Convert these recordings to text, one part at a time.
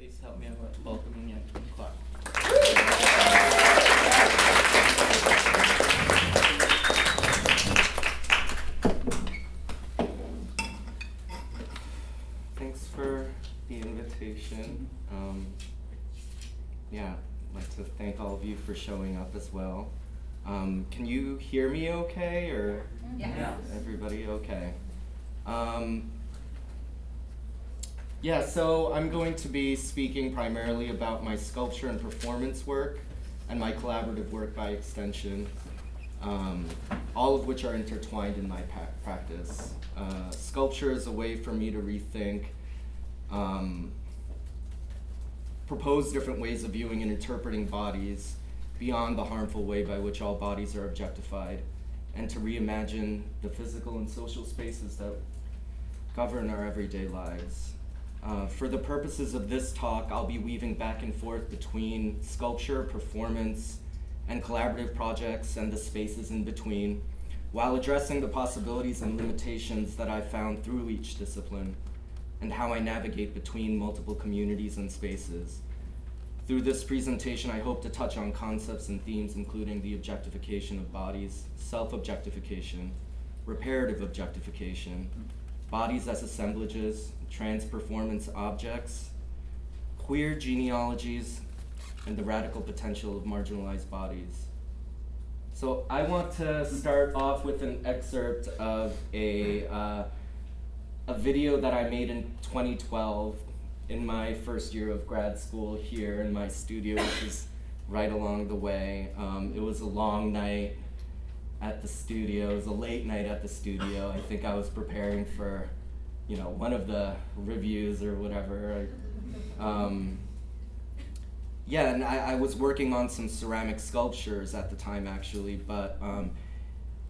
Please help me in welcoming Yankee Clark. Thanks for the invitation. Um, yeah, I'd like to thank all of you for showing up as well. Um, can you hear me okay, or Yes. everybody okay? Um, yeah, so I'm going to be speaking primarily about my sculpture and performance work and my collaborative work by extension, um, all of which are intertwined in my practice. Uh, sculpture is a way for me to rethink, um, propose different ways of viewing and interpreting bodies beyond the harmful way by which all bodies are objectified, and to reimagine the physical and social spaces that govern our everyday lives. Uh, for the purposes of this talk, I'll be weaving back and forth between sculpture, performance, and collaborative projects and the spaces in between, while addressing the possibilities and limitations that I've found through each discipline and how I navigate between multiple communities and spaces. Through this presentation, I hope to touch on concepts and themes including the objectification of bodies, self-objectification, reparative objectification, bodies as assemblages, trans performance objects, queer genealogies, and the radical potential of marginalized bodies. So I want to start off with an excerpt of a, uh, a video that I made in 2012 in my first year of grad school here in my studio, which is right along the way. Um, it was a long night at the studio. It was a late night at the studio. I think I was preparing for, you know, one of the reviews or whatever. Um, yeah, and I, I was working on some ceramic sculptures at the time actually, but um,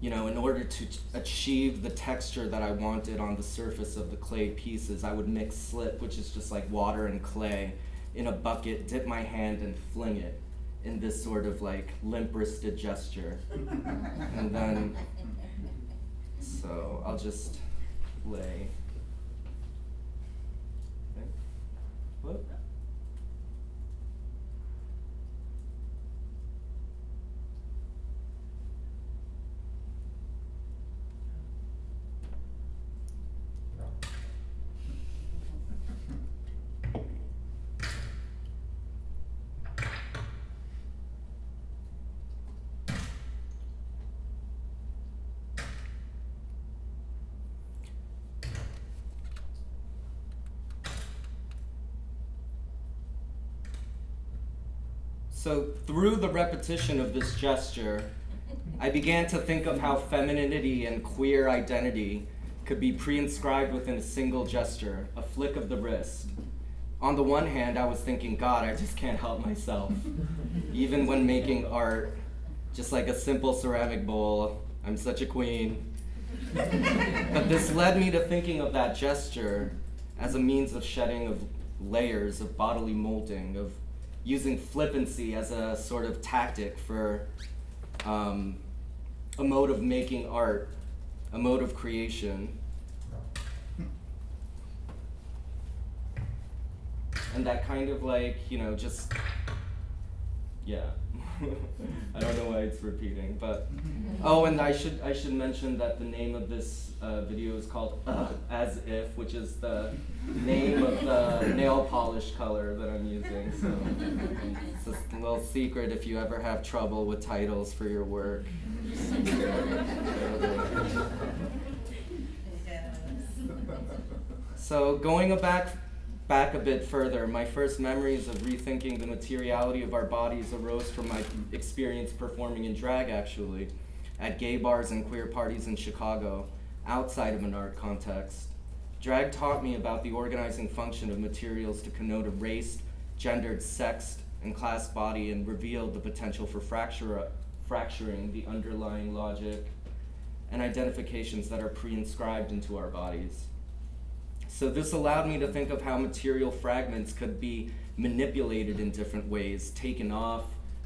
you know, in order to achieve the texture that I wanted on the surface of the clay pieces, I would mix slip, which is just like water and clay, in a bucket, dip my hand and fling it in this sort of like limp wristed gesture. and then, so I'll just lay. Okay. Whoop. So, through the repetition of this gesture, I began to think of how femininity and queer identity could be pre inscribed within a single gesture, a flick of the wrist. On the one hand, I was thinking, God, I just can't help myself. Even when making art, just like a simple ceramic bowl, I'm such a queen. but this led me to thinking of that gesture as a means of shedding of layers of bodily molding, of using flippancy as a sort of tactic for um, a mode of making art, a mode of creation. And that kind of like, you know, just, yeah. I don't know why it's repeating, but oh, and I should I should mention that the name of this uh, video is called uh, As If, which is the name of the nail polish color that I'm using. So it's a little secret if you ever have trouble with titles for your work. So going back back a bit further, my first memories of rethinking the materiality of our bodies arose from my experience performing in drag actually, at gay bars and queer parties in Chicago, outside of an art context. Drag taught me about the organizing function of materials to connote a race, gendered, sexed, and class body and revealed the potential for fracture, fracturing the underlying logic and identifications that are pre-inscribed into our bodies. So this allowed me to think of how material fragments could be manipulated in different ways, taken off,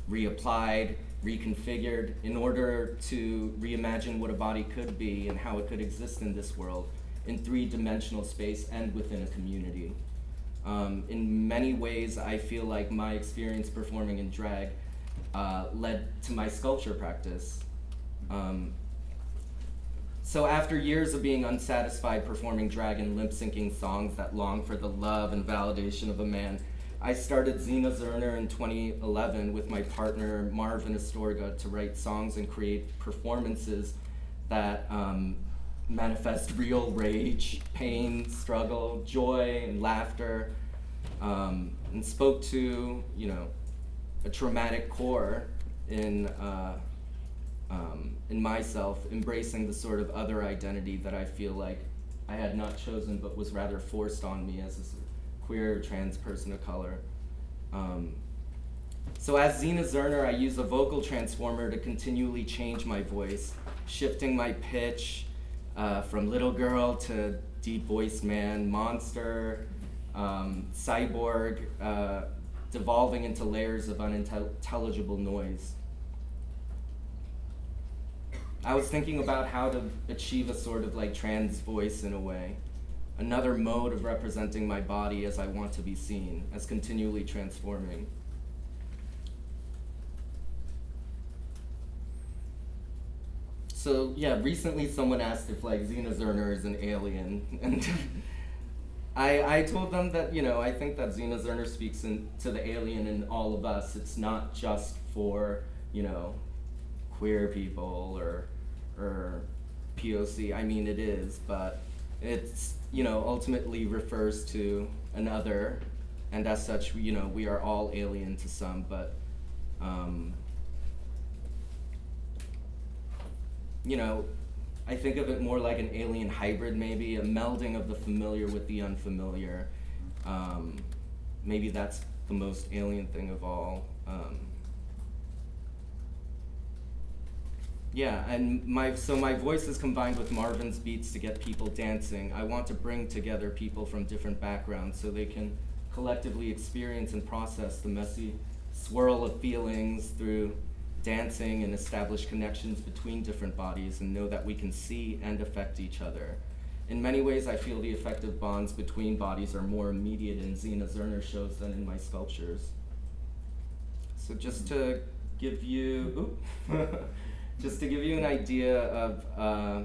reapplied, reconfigured, in order to reimagine what a body could be and how it could exist in this world in three-dimensional space and within a community. Um, in many ways, I feel like my experience performing in drag uh, led to my sculpture practice. Um, so after years of being unsatisfied performing drag and lip syncing songs that long for the love and validation of a man, I started Xina Xurner in 2011 with my partner Marvin Astorga to write songs and create performances that um, manifest real rage, pain, struggle, joy, and laughter, um, and spoke to, you know, a traumatic core in, uh, um, in myself, embracing the sort of other identity that I feel like I had not chosen but was rather forced on me as a queer trans person of color. Um, so as Xina Xurner, I use a vocal transformer to continually change my voice, shifting my pitch uh, from little girl to deep voiced man, monster, um, cyborg, uh, devolving into layers of unintelligible noise. I was thinking about how to achieve a sort of like trans voice in a way another mode of representing my body as I want to be seen, as continually transforming. So yeah, recently someone asked if like Xina Xurner is an alien, and I I told them that you know I think that Xina Xurner speaks in, to the alien in all of us. It's not just for you know queer people or or POC. I mean it is, but it's you know ultimately refers to another, and as such, you know we are all alien to some, but um, you know, I think of it more like an alien hybrid, maybe a melding of the familiar with the unfamiliar. Um, maybe that's the most alien thing of all. Um, Yeah, and my so my voice is combined with Marvin's beats to get people dancing. I want to bring together people from different backgrounds so they can collectively experience and process the messy swirl of feelings through dancing and establish connections between different bodies and know that we can see and affect each other. In many ways, I feel the effective bonds between bodies are more immediate in Xina Xurner shows than in my sculptures. So just to give you, just to give you an idea of, uh,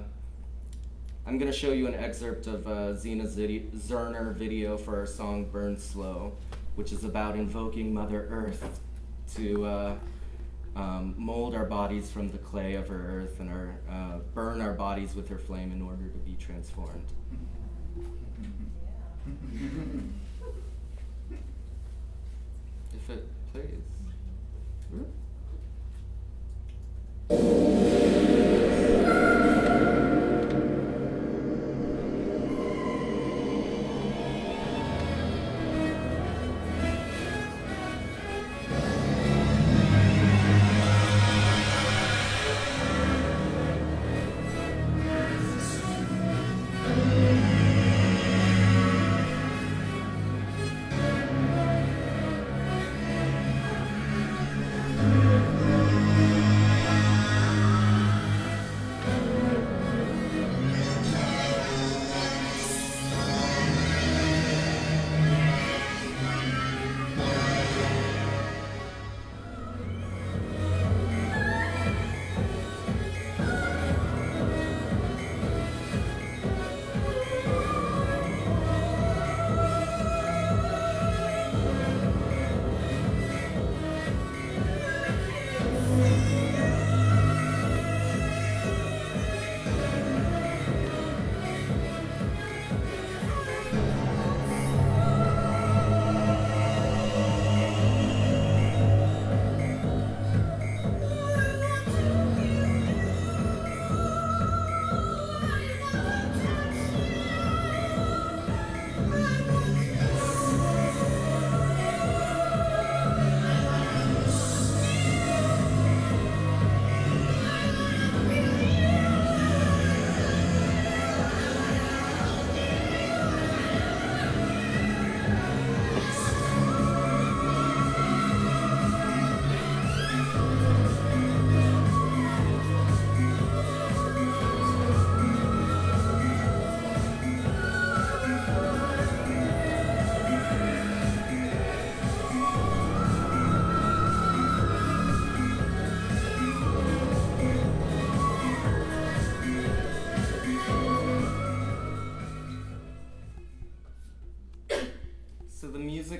I'm going to show you an excerpt of uh, Xina Xurner video for our song Burn Slow, which is about invoking Mother Earth to uh, um, mold our bodies from the clay of her earth and our, uh, burn our bodies with her flame in order to be transformed. if it plays. Mm-hmm.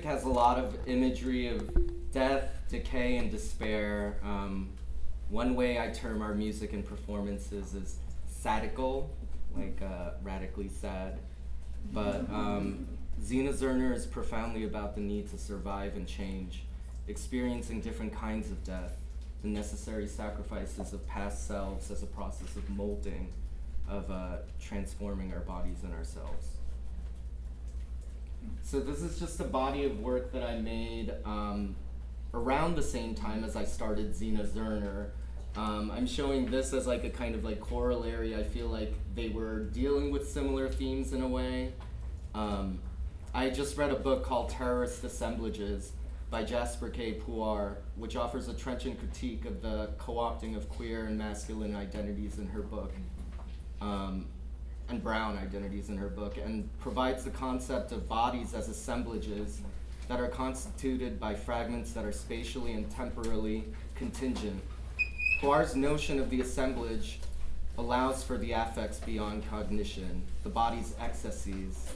Lot of imagery of death, decay, and despair. Um, one way I term our music and performances is sadical, like uh, radically sad. But um, Xina Xurner is profoundly about the need to survive and change, experiencing different kinds of death, the necessary sacrifices of past selves as a process of molding, of uh, transforming our bodies and ourselves. So this is just a body of work that I made um, around the same time as I started Xina Xurner. Um, I'm showing this as like a kind of like corollary. I feel like they were dealing with similar themes in a way. Um, I just read a book called Terrorist Assemblages by Jasbir K. Puar, which offers a trenchant critique of the co-opting of queer and masculine identities in her book, um, and brown identities in her book, and provides the concept of bodies as assemblages that are constituted by fragments that are spatially and temporally contingent. Puar's notion of the assemblage allows for the affects beyond cognition, the body's excesses,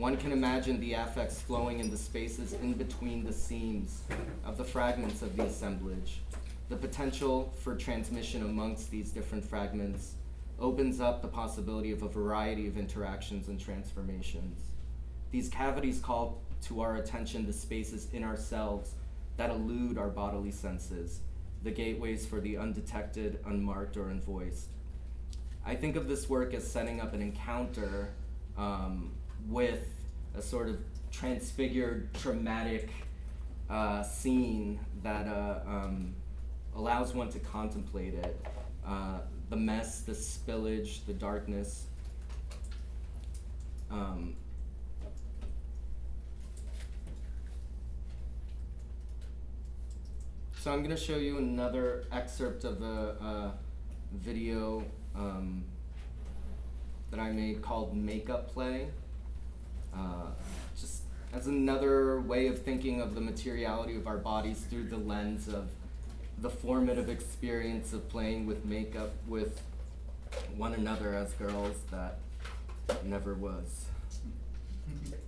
one can imagine the affects flowing in the spaces in between the seams of the fragments of the assemblage. The potential for transmission amongst these different fragments opens up the possibility of a variety of interactions and transformations. These cavities call to our attention the spaces in ourselves that elude our bodily senses, the gateways for the undetected, unmarked, or unvoiced. I think of this work as setting up an encounter um, with a sort of transfigured, traumatic uh, scene that uh, um, allows one to contemplate it. Uh, the mess, the spillage, the darkness. Um, so I'm going to show you another excerpt of a, a video um, that I made called Makeup Play. Uh, just as another way of thinking of the materiality of our bodies through the lens of the formative experience of playing with makeup with one another as girls that never was.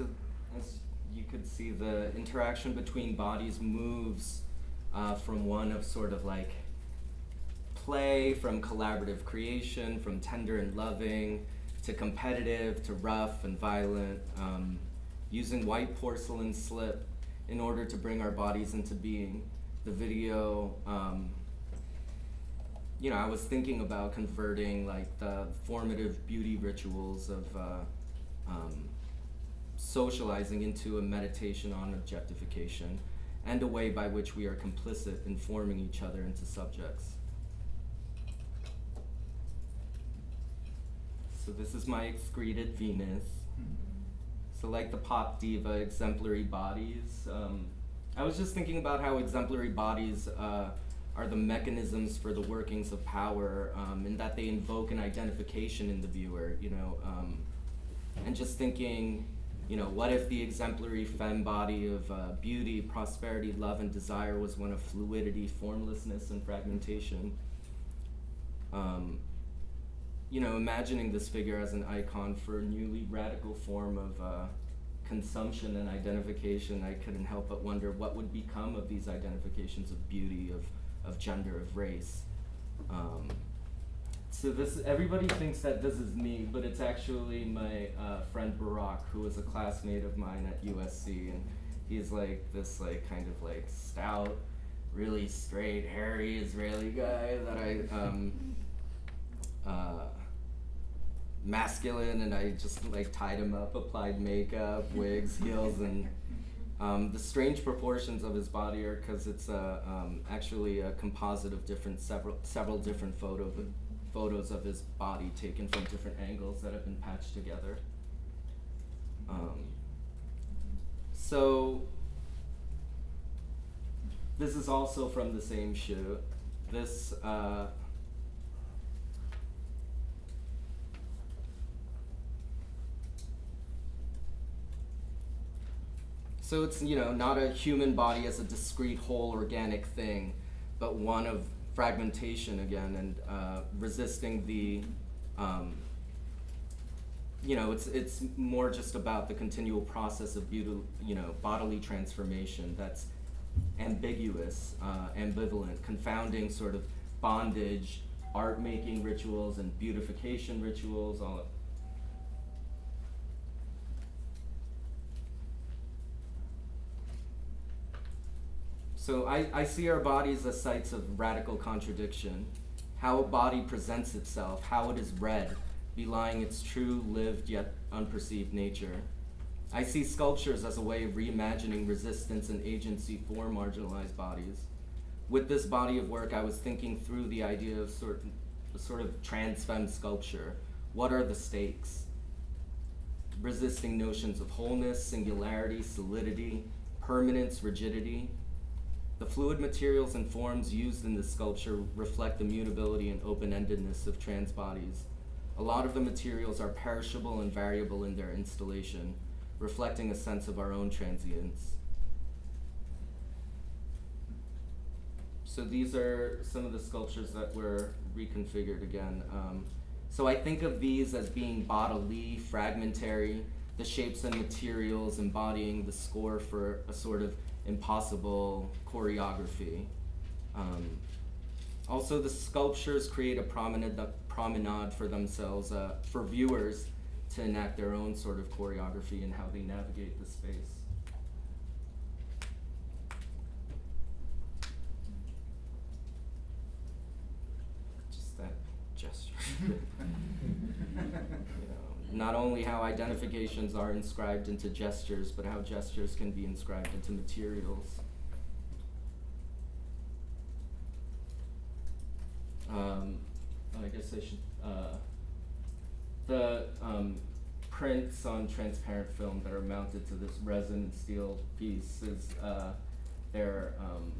So as you could see, the interaction between bodies moves uh, from one of sort of like play, from collaborative creation, from tender and loving, to competitive, to rough and violent, um, using white porcelain slip in order to bring our bodies into being. the video, um, you know, I was thinking about converting like the formative beauty rituals of uh, um, socializing into a meditation on objectification and a way by which we are complicit in forming each other into subjects. So this is my excreted Venus. So like the pop diva exemplary bodies, um, I was just thinking about how exemplary bodies uh, are the mechanisms for the workings of power, um, and that they invoke an identification in the viewer, you know, um, and just thinking, you know, what if the exemplary femme body of uh, beauty, prosperity, love, and desire was one of fluidity, formlessness, and fragmentation? Um, you know, imagining this figure as an icon for a newly radical form of uh, consumption and identification, I couldn't help but wonder what would become of these identifications of beauty, of, of gender, of race. Um, so this, everybody thinks that this is me, but it's actually my uh, friend Barack, who was a classmate of mine at USC, and he's like this like kind of like stout, really straight, hairy Israeli guy that I um, uh, masculine, and I just like tied him up, applied makeup, wigs, heels, and um, the strange proportions of his body are because it's a, um, actually a composite of different several several different photo photos of his body taken from different angles that have been patched together. Um, so this is also from the same shoot. This uh, So it's, you know, not a human body as a discrete whole organic thing, but one of fragmentation again and uh, resisting the, um, you know, it's, it's more just about the continual process of beauty, you know, bodily transformation that's ambiguous, uh, ambivalent, confounding sort of bondage, art making rituals and beautification rituals, all So I, I see our bodies as sites of radical contradiction. How a body presents itself, how it is read, belying its true, lived, yet unperceived nature. I see sculptures as a way of reimagining resistance and agency for marginalized bodies. With this body of work, I was thinking through the idea of sort, sort of trans femme sculpture. What are the stakes? Resisting notions of wholeness, singularity, solidity, permanence, rigidity, the fluid materials and forms used in this sculpture reflect the mutability and open-endedness of trans bodies. A lot of the materials are perishable and variable in their installation, reflecting a sense of our own transience. So these are some of the sculptures that were reconfigured again. Um, so I think of these as being bodily, fragmentary, the shapes and materials embodying the score for a sort of impossible choreography. Um, also, the sculptures create a promenade, promenade for themselves, uh, for viewers to enact their own sort of choreography and how they navigate the space. Just that gesture. not only how identifications are inscribed into gestures, but how gestures can be inscribed into materials. Um, I guess I should, uh, the um, prints on transparent film that are mounted to this resin and steel piece is, uh, they're um,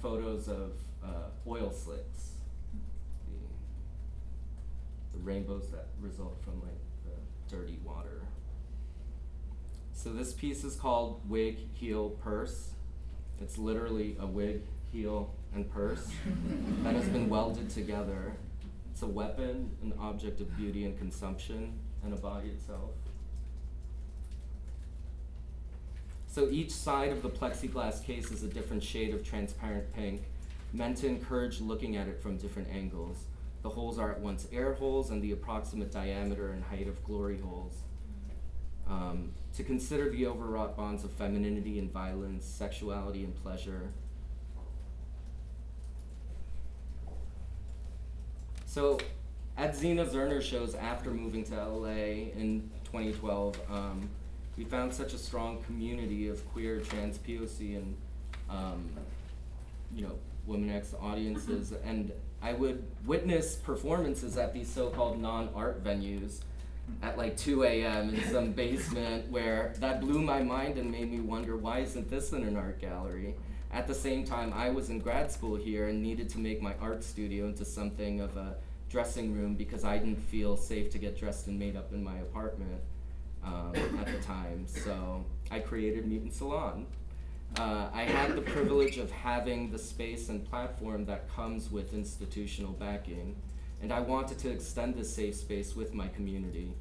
photos of uh, oil slicks, the, the rainbows that result from like dirty water. So this piece is called Wig, Heel, Purse. It's literally a wig, heel, and purse that has been welded together. It's a weapon, an object of beauty and consumption, and a body itself. So each side of the plexiglass case is a different shade of transparent pink, meant to encourage looking at it from different angles. The holes are at once air holes and the approximate diameter and height of glory holes. Um, to consider the overwrought bonds of femininity and violence, sexuality and pleasure. So at Xina Xurner shows after moving to LA in 2012, um, we found such a strong community of queer, trans, POC, and um, you know, women X audiences, and I would witness performances at these so-called non-art venues at like 2 a.m. in some basement where that blew my mind and made me wonder why isn't this in an art gallery? At the same time, I was in grad school here and needed to make my art studio into something of a dressing room because I didn't feel safe to get dressed and made up in my apartment um, at the time. So I created Mutant Salon. Uh, I had the privilege of having the space and platform that comes with institutional backing, and I wanted to extend this safe space with my community,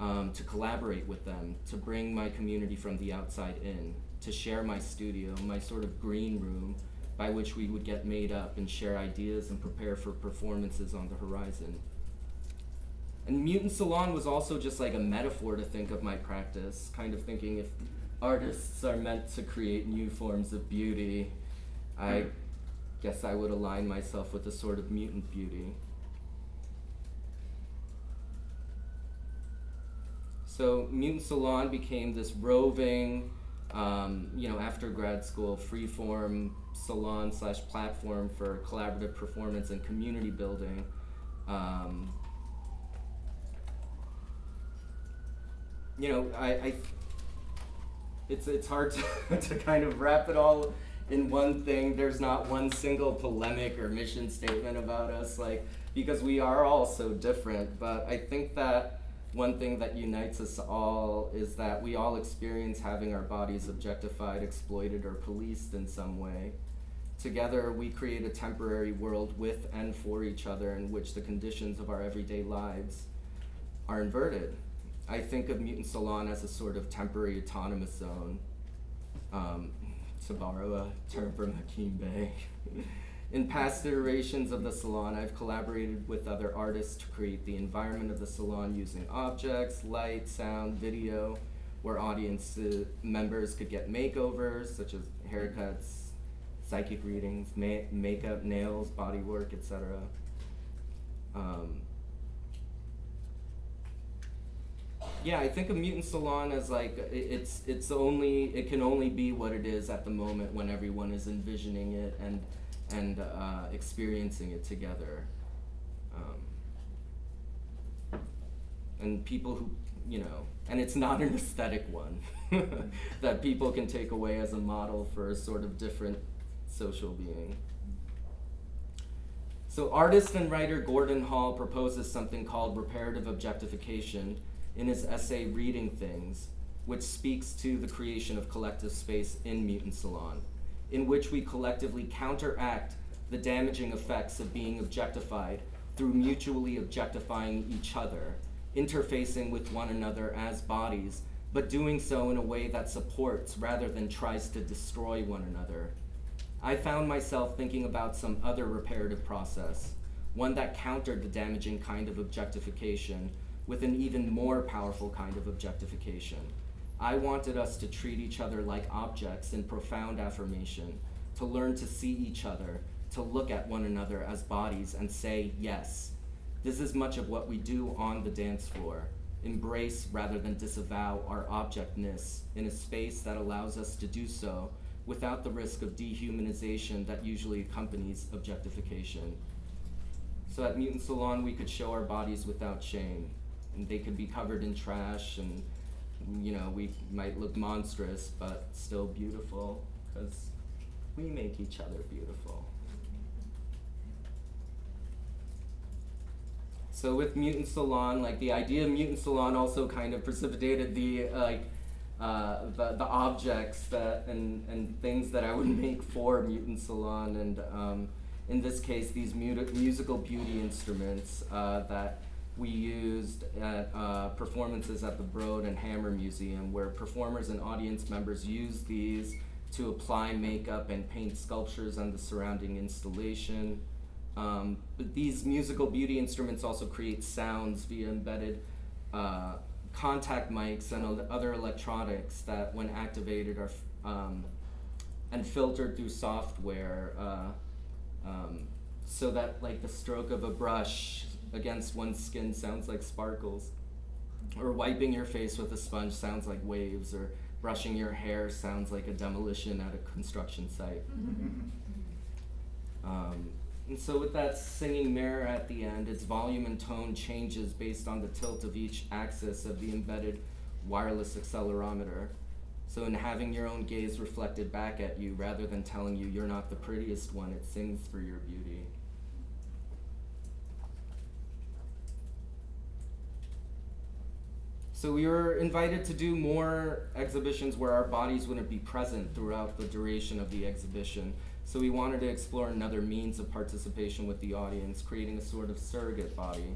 um, to collaborate with them, to bring my community from the outside in, to share my studio, my sort of green room, by which we would get made up and share ideas and prepare for performances on the horizon. And Mutant Salon was also just like a metaphor to think of my practice, kind of thinking if artists are meant to create new forms of beauty, I guess I would align myself with a sort of mutant beauty. So Mutant Salon became this roving, um, you know, after grad school, freeform salon slash platform for collaborative performance and community building. Um, you know, I, I it's it's hard to, to kind of wrap it all in one thing. There's not one single polemic or mission statement about us, like because we are all so different. But I think that one thing that unites us all is that we all experience having our bodies objectified, exploited, or policed in some way. Together, we create a temporary world with and for each other in which the conditions of our everyday lives are inverted. I think of Mutant Salon as a sort of temporary autonomous zone, um, to borrow a term from Hakim Bey. In past iterations of the salon, I've collaborated with other artists to create the environment of the salon using objects, light, sound, video, where audience members could get makeovers such as haircuts, psychic readings, ma makeup, nails, body work, etc. Um, yeah, I think a mutant salon is like it's it's only it can only be what it is at the moment when everyone is envisioning it and and uh, experiencing it together. Um, and people who you know, and it's not an aesthetic one that people can take away as a model for a sort of different social being. So artist and writer Gordon Hall proposes something called reparative objectification in his essay Reading Things, which speaks to the creation of collective space in Mutant Salon, in which we collectively counteract the damaging effects of being objectified through mutually objectifying each other, interfacing with one another as bodies, but doing so in a way that supports rather than tries to destroy one another. I found myself thinking about some other reparative process, one that countered the damaging kind of objectification with an even more powerful kind of objectification. I wanted us to treat each other like objects in profound affirmation, to learn to see each other, to look at one another as bodies and say yes. This is much of what we do on the dance floor. Embrace rather than disavow our objectness in a space that allows us to do so without the risk of dehumanization that usually accompanies objectification. So at Mutant Salon, we could show our bodies without shame, they could be covered in trash and you know we might look monstrous but still beautiful because we make each other beautiful. So with mutant salon like the idea of mutant salon also kind of precipitated the like uh, the, the objects that and, and things that I would make for Mutant Salon and um, in this case these musical beauty instruments uh, that we used at uh, performances at the Broad and Hammer Museum, where performers and audience members used these to apply makeup and paint sculptures on the surrounding installation. Um, but these musical beauty instruments also create sounds via embedded uh, contact mics and other electronics that, when activated, are um, and filtered through software, uh, um, so that like the stroke of a brush against one's skin sounds like sparkles, or wiping your face with a sponge sounds like waves, or brushing your hair sounds like a demolition at a construction site. Um, and so with that singing mirror at the end, its volume and tone changes based on the tilt of each axis of the embedded wireless accelerometer. So in having your own gaze reflected back at you, rather than telling you you're not the prettiest one, it sings for your beauty. So we were invited to do more exhibitions where our bodies wouldn't be present throughout the duration of the exhibition. So we wanted to explore another means of participation with the audience, creating a sort of surrogate body.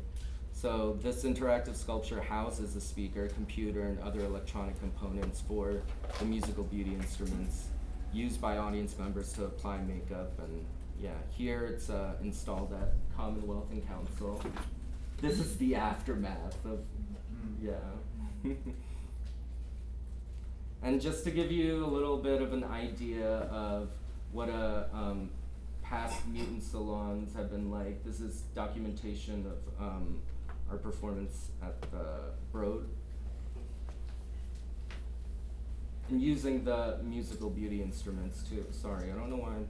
So this interactive sculpture houses a speaker, computer, and other electronic components for the musical beauty instruments used by audience members to apply makeup. And yeah, here it's uh, installed at Commonwealth and Council. This is the aftermath of, yeah. and just to give you a little bit of an idea of what a um, past mutant salons have been like. This is documentation of um, our performance at the Broad. And using the musical beauty instruments too. Sorry, I don't know why I'm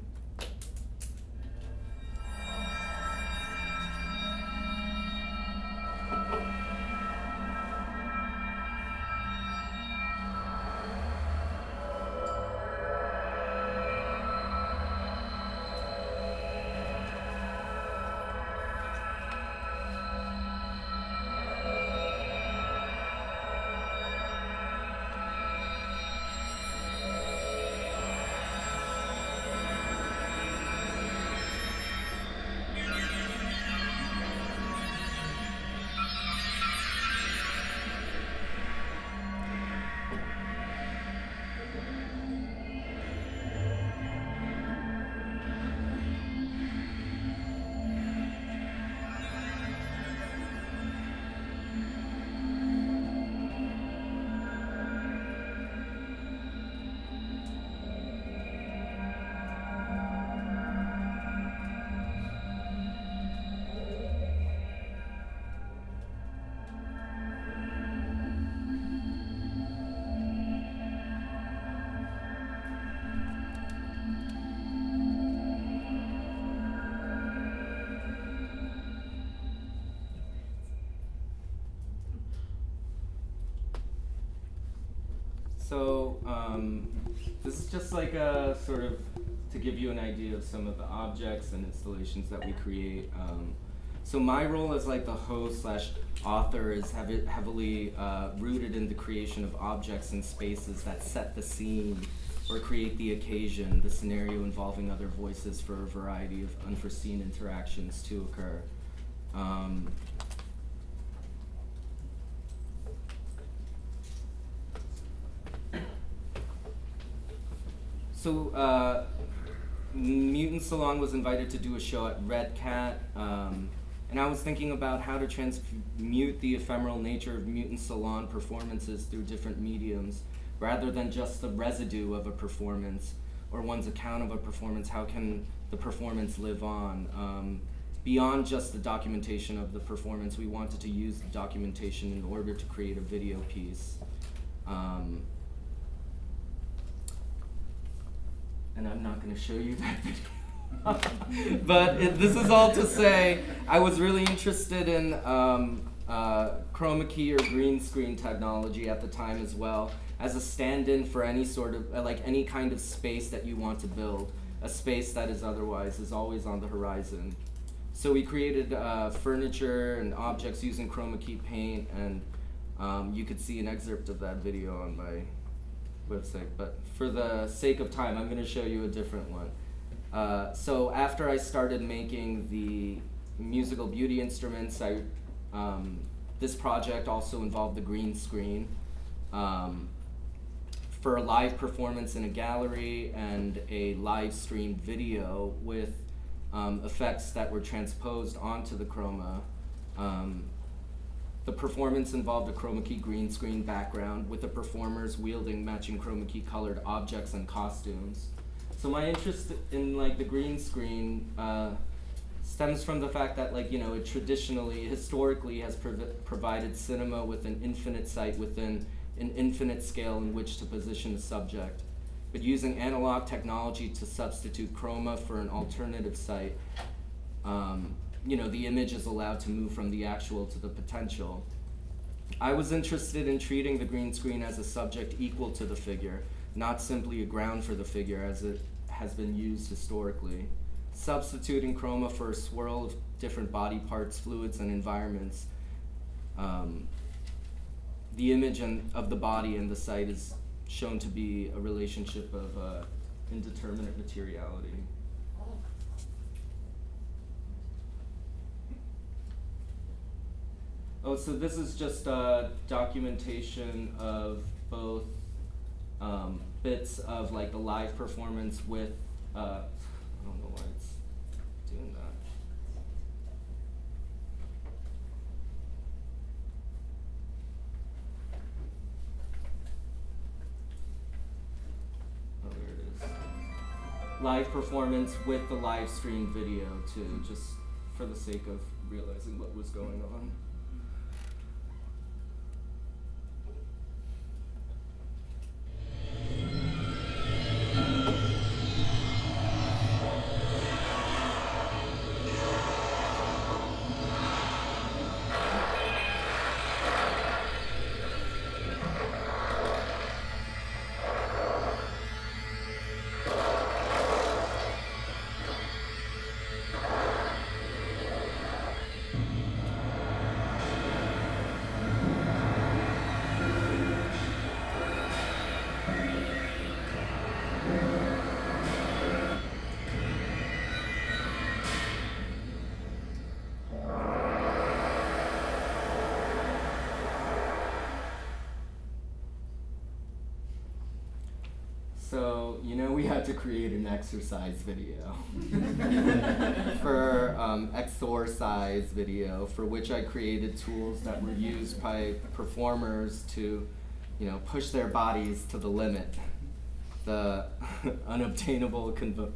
um, this is just like a sort of to give you an idea of some of the objects and installations that we create. Um, so my role as like the host slash author is heavily uh, rooted in the creation of objects and spaces that set the scene or create the occasion, the scenario involving other voices for a variety of unforeseen interactions to occur. Um, So, uh, Mutant Salon was invited to do a show at Red Cat, um, and I was thinking about how to transmute the ephemeral nature of Mutant Salon performances through different mediums, rather than just the residue of a performance or one's account of a performance. How can the performance live on? Um, beyond just the documentation of the performance, we wanted to use the documentation in order to create a video piece. Um, and I'm not going to show you that video. but it, this is all to say, I was really interested in um, uh, chroma key or green screen technology at the time as well, as a stand-in for any sort of, uh, like any kind of space that you want to build, a space that is otherwise is always on the horizon. So we created uh, furniture and objects using chroma key paint, and um, you could see an excerpt of that video on my website, but for the sake of time, I'm going to show you a different one. Uh, so after I started making the musical beauty instruments, I, um, this project also involved the green screen um, for a live performance in a gallery and a live stream video with um, effects that were transposed onto the chroma. The performance involved a chroma key green screen background with the performers wielding matching chroma key colored objects and costumes. So my interest in like the green screen uh, stems from the fact that, like, you know, it traditionally, historically has prov- provided cinema with an infinite sight within an infinite scale in which to position a subject. But using analog technology to substitute chroma for an alternative sight, um, you know, the image is allowed to move from the actual to the potential. I was interested in treating the green screen as a subject equal to the figure, not simply a ground for the figure as it has been used historically. Substituting chroma for a swirl of different body parts, fluids, and environments, um, the image and, of the body and the site is shown to be a relationship of uh, indeterminate materiality. Oh, so this is just a documentation of both um, bits of like the live performance with, uh, I don't know why it's doing that. Oh, there it is. Live performance with the live stream video too, just for the sake of realizing what was going on. Create an exercise video for um, exorcise video, for which I created tools that were used by performers to, you know, push their bodies to the limit. The unobtainable, convo-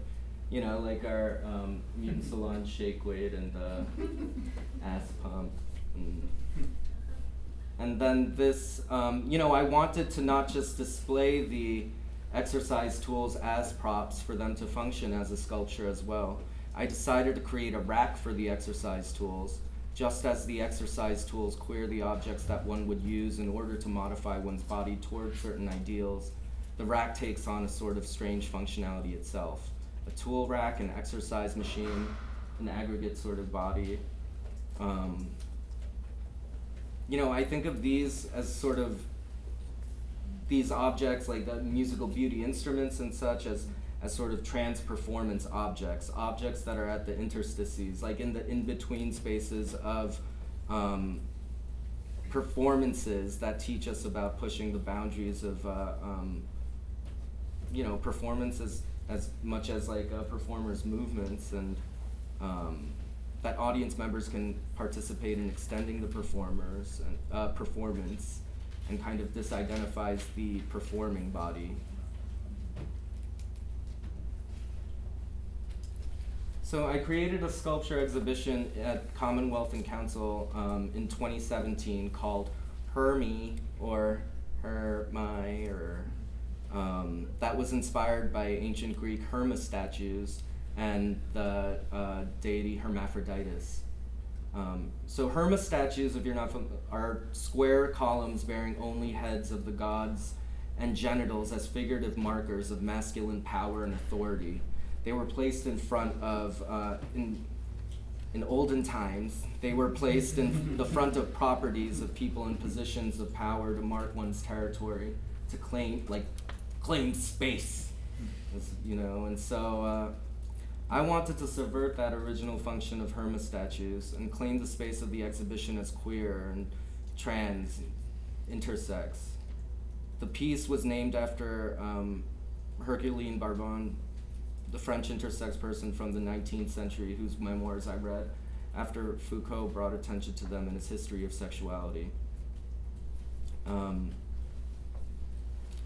you know, like our um, mutant salon shake weight and the ass pump. And, and then this, um, you know, I wanted to not just display the exercise tools as props for them to function as a sculpture as well. I decided to create a rack for the exercise tools, just as the exercise tools queer the objects that one would use in order to modify one's body toward certain ideals. The rack takes on a sort of strange functionality itself. A tool rack, an exercise machine, an aggregate sort of body. Um, you know, I think of these as sort of these objects, like the musical beauty instruments and such, as as sort of trans performance objects, objects that are at the interstices, like in the in between spaces of um, performances that teach us about pushing the boundaries of uh, um, you know performance as, as much as like a performer's movements and um, that audience members can participate in extending the performers and uh, performance and kind of disidentifies the performing body. So I created a sculpture exhibition at Commonwealth and Council um, in 2017 called Hermy or Hermy or um, that was inspired by ancient Greek Hermes statues and the uh, deity Hermaphroditus. Um, so Hermes statues, if you're not familiar, are square columns bearing only heads of the gods and genitals as figurative markers of masculine power and authority. They were placed in front of, uh, in, in olden times, they were placed in the front of properties of people in positions of power to mark one's territory, to claim, like, claim space, you know, and so, uh, I wanted to subvert that original function of Hermes statues and claim the space of the exhibition as queer and trans, intersex. The piece was named after um, Herculine Barbin, the French intersex person from the 19th century whose memoirs I read after Foucault brought attention to them in his history of sexuality. Um,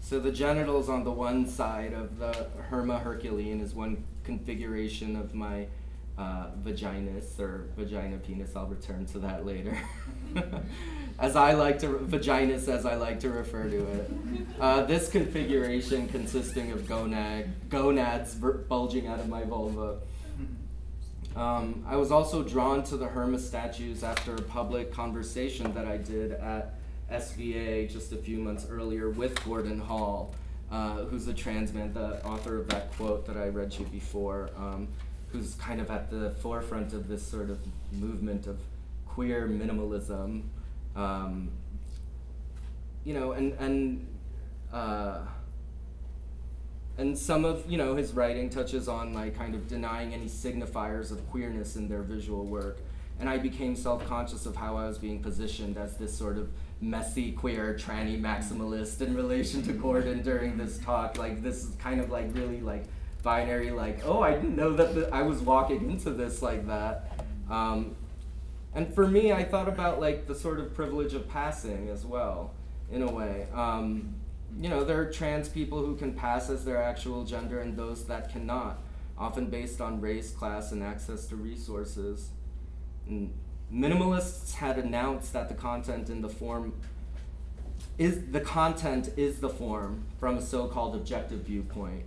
so the genitals on the one side of the Herma Herculine is one configuration of my uh, vaginus or vagina penis. I'll return to that later. as I like to, vaginus as I like to refer to it. Uh, this configuration consisting of gonad, gonads bulging out of my vulva. Um, I was also drawn to the Herma statues after a public conversation that I did at SVA just a few months earlier with Gordon Hall, uh, who's a trans man, the author of that quote that I read you before, um, who's kind of at the forefront of this sort of movement of queer minimalism. Um, you know, and and uh, and some of you know his writing touches on like kind of denying any signifiers of queerness in their visual work and i became self-conscious of how i was being positioned as this sort of messy queer tranny maximalist in relation to gordon during this talk. Like this is kind of like really like binary like oh i didn't know that the, i was walking into this like that. Um, and for me i thought about like the sort of privilege of passing as well in a way. Um, you know, there are trans people who can pass as their actual gender and those that cannot, often based on race, class, and access to resources. And minimalists had announced that the content in the form is the content is the form from a so-called objective viewpoint.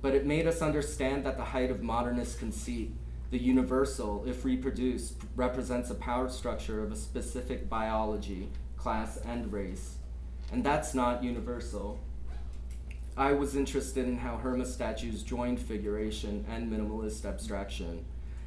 But it made us understand that the height of modernist conceit, the universal, if reproduced, represents a power structure of a specific biology, class, and race and that's not universal. I was interested in how Herma statues joined figuration and minimalist abstraction.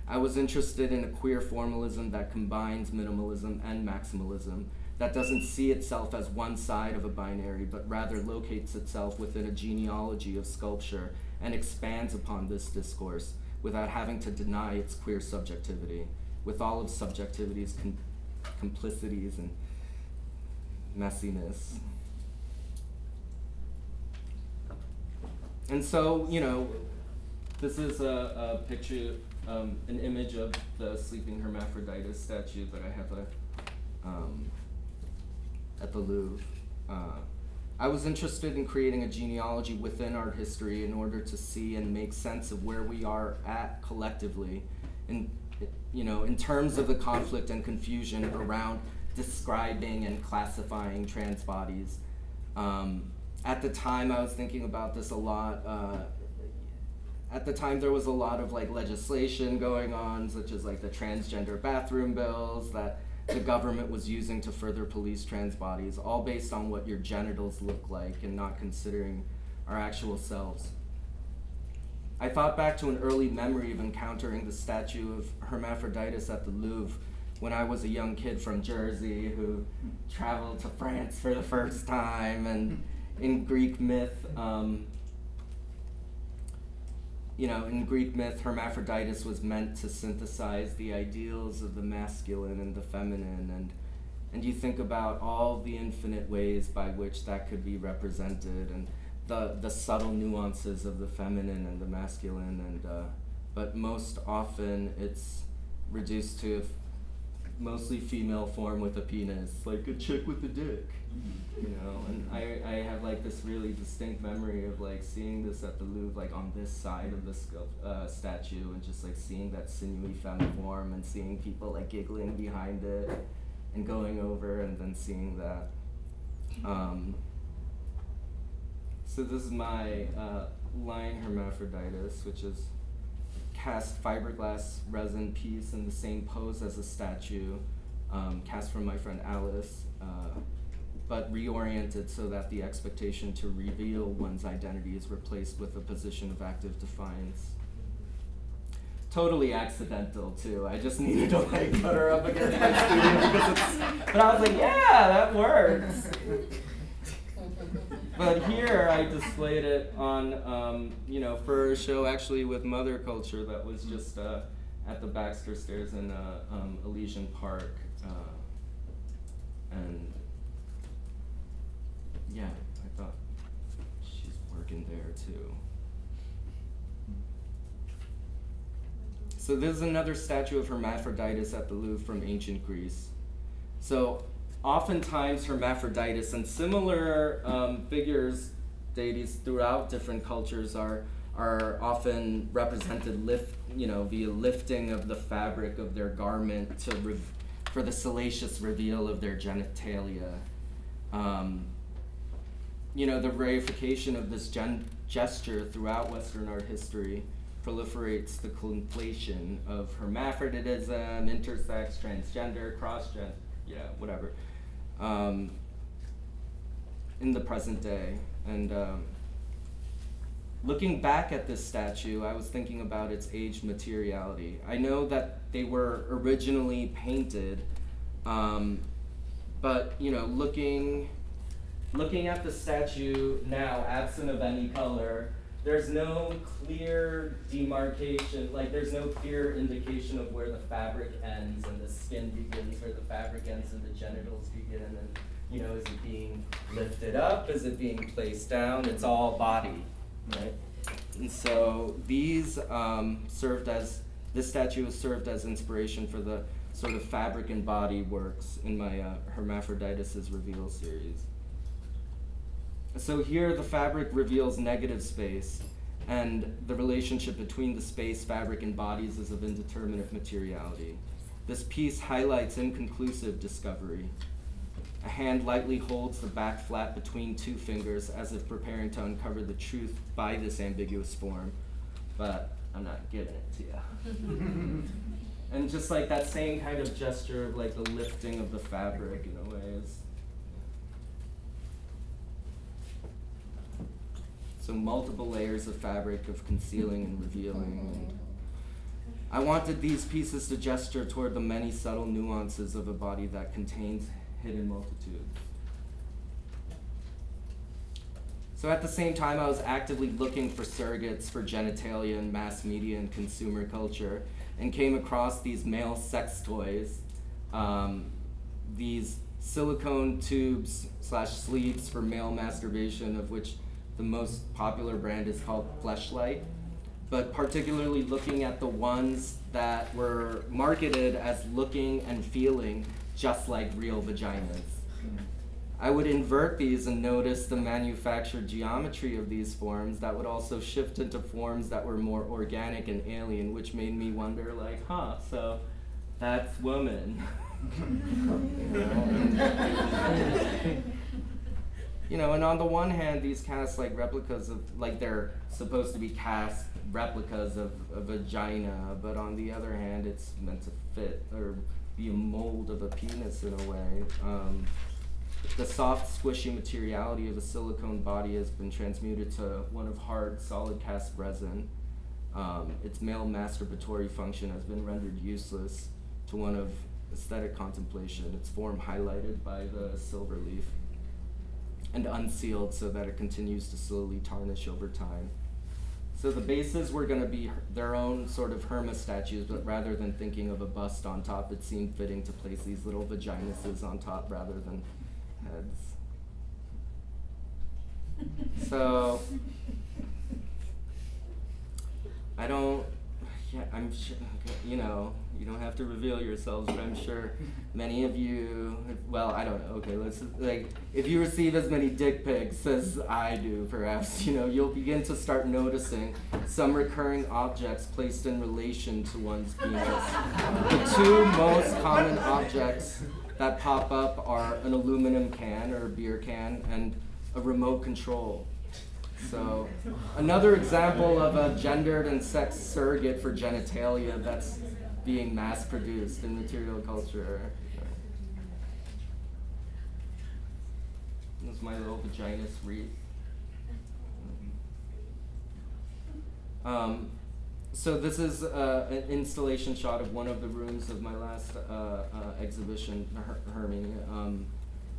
I was interested in a queer formalism that combines minimalism and maximalism, that doesn't see itself as one side of a binary, but rather locates itself within a genealogy of sculpture and expands upon this discourse without having to deny its queer subjectivity, with all of subjectivity's com complicities and messiness. And so, you know, this is a, a picture, um, an image of the sleeping hermaphroditus statue that I have a, um, at the Louvre. Uh, I was interested in creating a genealogy within art history in order to see and make sense of where we are at collectively, in, you know, in terms of the conflict and confusion around describing and classifying trans bodies. Um, at the time, I was thinking about this a lot. Uh, at the time, there was a lot of like legislation going on, such as like the transgender bathroom bills that the government was using to further police trans bodies, all based on what your genitals look like and not considering our actual selves. I thought back to an early memory of encountering the statue of Hermaphroditus at the Louvre when I was a young kid from Jersey who traveled to France for the first time and in Greek myth, um, you know, in Greek myth, Hermaphroditus was meant to synthesize the ideals of the masculine and the feminine, and and you think about all the infinite ways by which that could be represented, and the the subtle nuances of the feminine and the masculine, and uh, but most often it's reduced to mostly female form with a penis, like a chick with a dick. You know and I, I have like this really distinct memory of like seeing this at the Louvre like on this side of the sculpt, uh, statue and just like seeing that sinewy femme form and seeing people like giggling behind it and going over and then seeing that. Um, so this is my uh, lying hermaphroditus which is cast fiberglass resin piece in the same pose as a statue um, cast from my friend Alice uh, but reoriented so that the expectation to reveal one's identity is replaced with a position of active defiance. Totally accidental too. I just needed to like put her up against my student because it's. But I was like, yeah, that works. But here I displayed it on, um, you know, for a show actually with Mother Culture that was just uh, at the Baxter Stairs in uh, um, Elysian Park, uh, and yeah, I thought she's working there too. So this is another statue of Hermaphroditus at the Louvre from ancient Greece. So oftentimes Hermaphroditus and similar um, figures, deities throughout different cultures are are often represented lift, you know, via lifting of the fabric of their garment to for the salacious reveal of their genitalia. Um, you know, the reification of this gesture throughout Western art history proliferates the conflation of hermaphroditism, intersex, transgender, cross-gen, yeah, whatever, um, in the present day. And um, looking back at this statue, I was thinking about its aged materiality. I know that they were originally painted, um, but you know, looking looking at the statue now, absent of any color, there's no clear demarcation, like there's no clear indication of where the fabric ends and the skin begins, where the fabric ends and the genitals begin, and you know, is it being lifted up? Is it being placed down? It's all body, right? And so these um, served as, this statue has served as inspiration for the sort of fabric and body works in my uh, Hermaphroditus Reveal series. So here the fabric reveals negative space, and the relationship between the space, fabric, and bodies is of indeterminate materiality. This piece highlights inconclusive discovery. A hand lightly holds the back flat between two fingers as if preparing to uncover the truth by this ambiguous form, but I'm not giving it to you. and just like that same kind of gesture of like the lifting of the fabric in a way is So multiple layers of fabric of concealing and revealing. And I wanted these pieces to gesture toward the many subtle nuances of a body that contains hidden multitudes. So at the same time, I was actively looking for surrogates for genitalia in mass media and consumer culture, and came across these male sex toys, um, these silicone tubes slash sleeves for male masturbation, of which the most popular brand is called Fleshlight, but particularly looking at the ones that were marketed as looking and feeling just like real vaginas. I would invert these and notice the manufactured geometry of these forms that would also shift into forms that were more organic and alien, which made me wonder, like, huh, so that's woman. you know, and on the one hand, these cast like replicas of, like they're supposed to be cast replicas of a vagina, but on the other hand, it's meant to fit or be a mold of a penis in a way. Um, the soft, squishy materiality of a silicone body has been transmuted to one of hard, solid cast resin. Um, its male masturbatory function has been rendered useless to one of aesthetic contemplation, its form highlighted by the silver leaf and unsealed so that it continues to slowly tarnish over time. So the bases were going to be their own sort of Herma statues, but rather than thinking of a bust on top, it seemed fitting to place these little vaginuses on top rather than heads. So I don't yeah, I'm sure, you know, you don't have to reveal yourselves, but I'm sure many of you, well, I don't know, okay, let's, like, if you receive as many dick pics as I do, perhaps, you know, you'll begin to start noticing some recurring objects placed in relation to one's penis. the two most common objects that pop up are an aluminum can or a beer can and a remote control. So another example of a gendered and sex surrogate for genitalia that's being mass produced in material culture. This is my little vaginus wreath. Um, so this is uh, an installation shot of one of the rooms of my last uh, uh, exhibition, Her- Hermie. Um,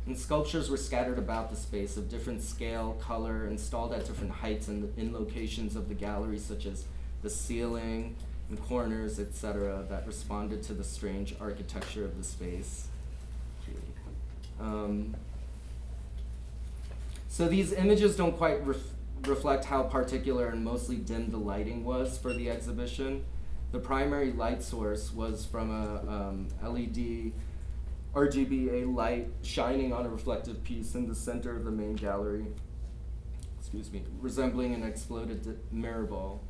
and sculptures were scattered about the space of different scale, color, installed at different heights and in, locations of the gallery, such as the ceiling and corners, etc., that responded to the strange architecture of the space. Um, so these images don't quite ref reflect how particular and mostly dim the lighting was for the exhibition. The primary light source was from a um, LED RGBA light shining on a reflective piece in the center of the main gallery, excuse me, resembling an exploded mirror ball.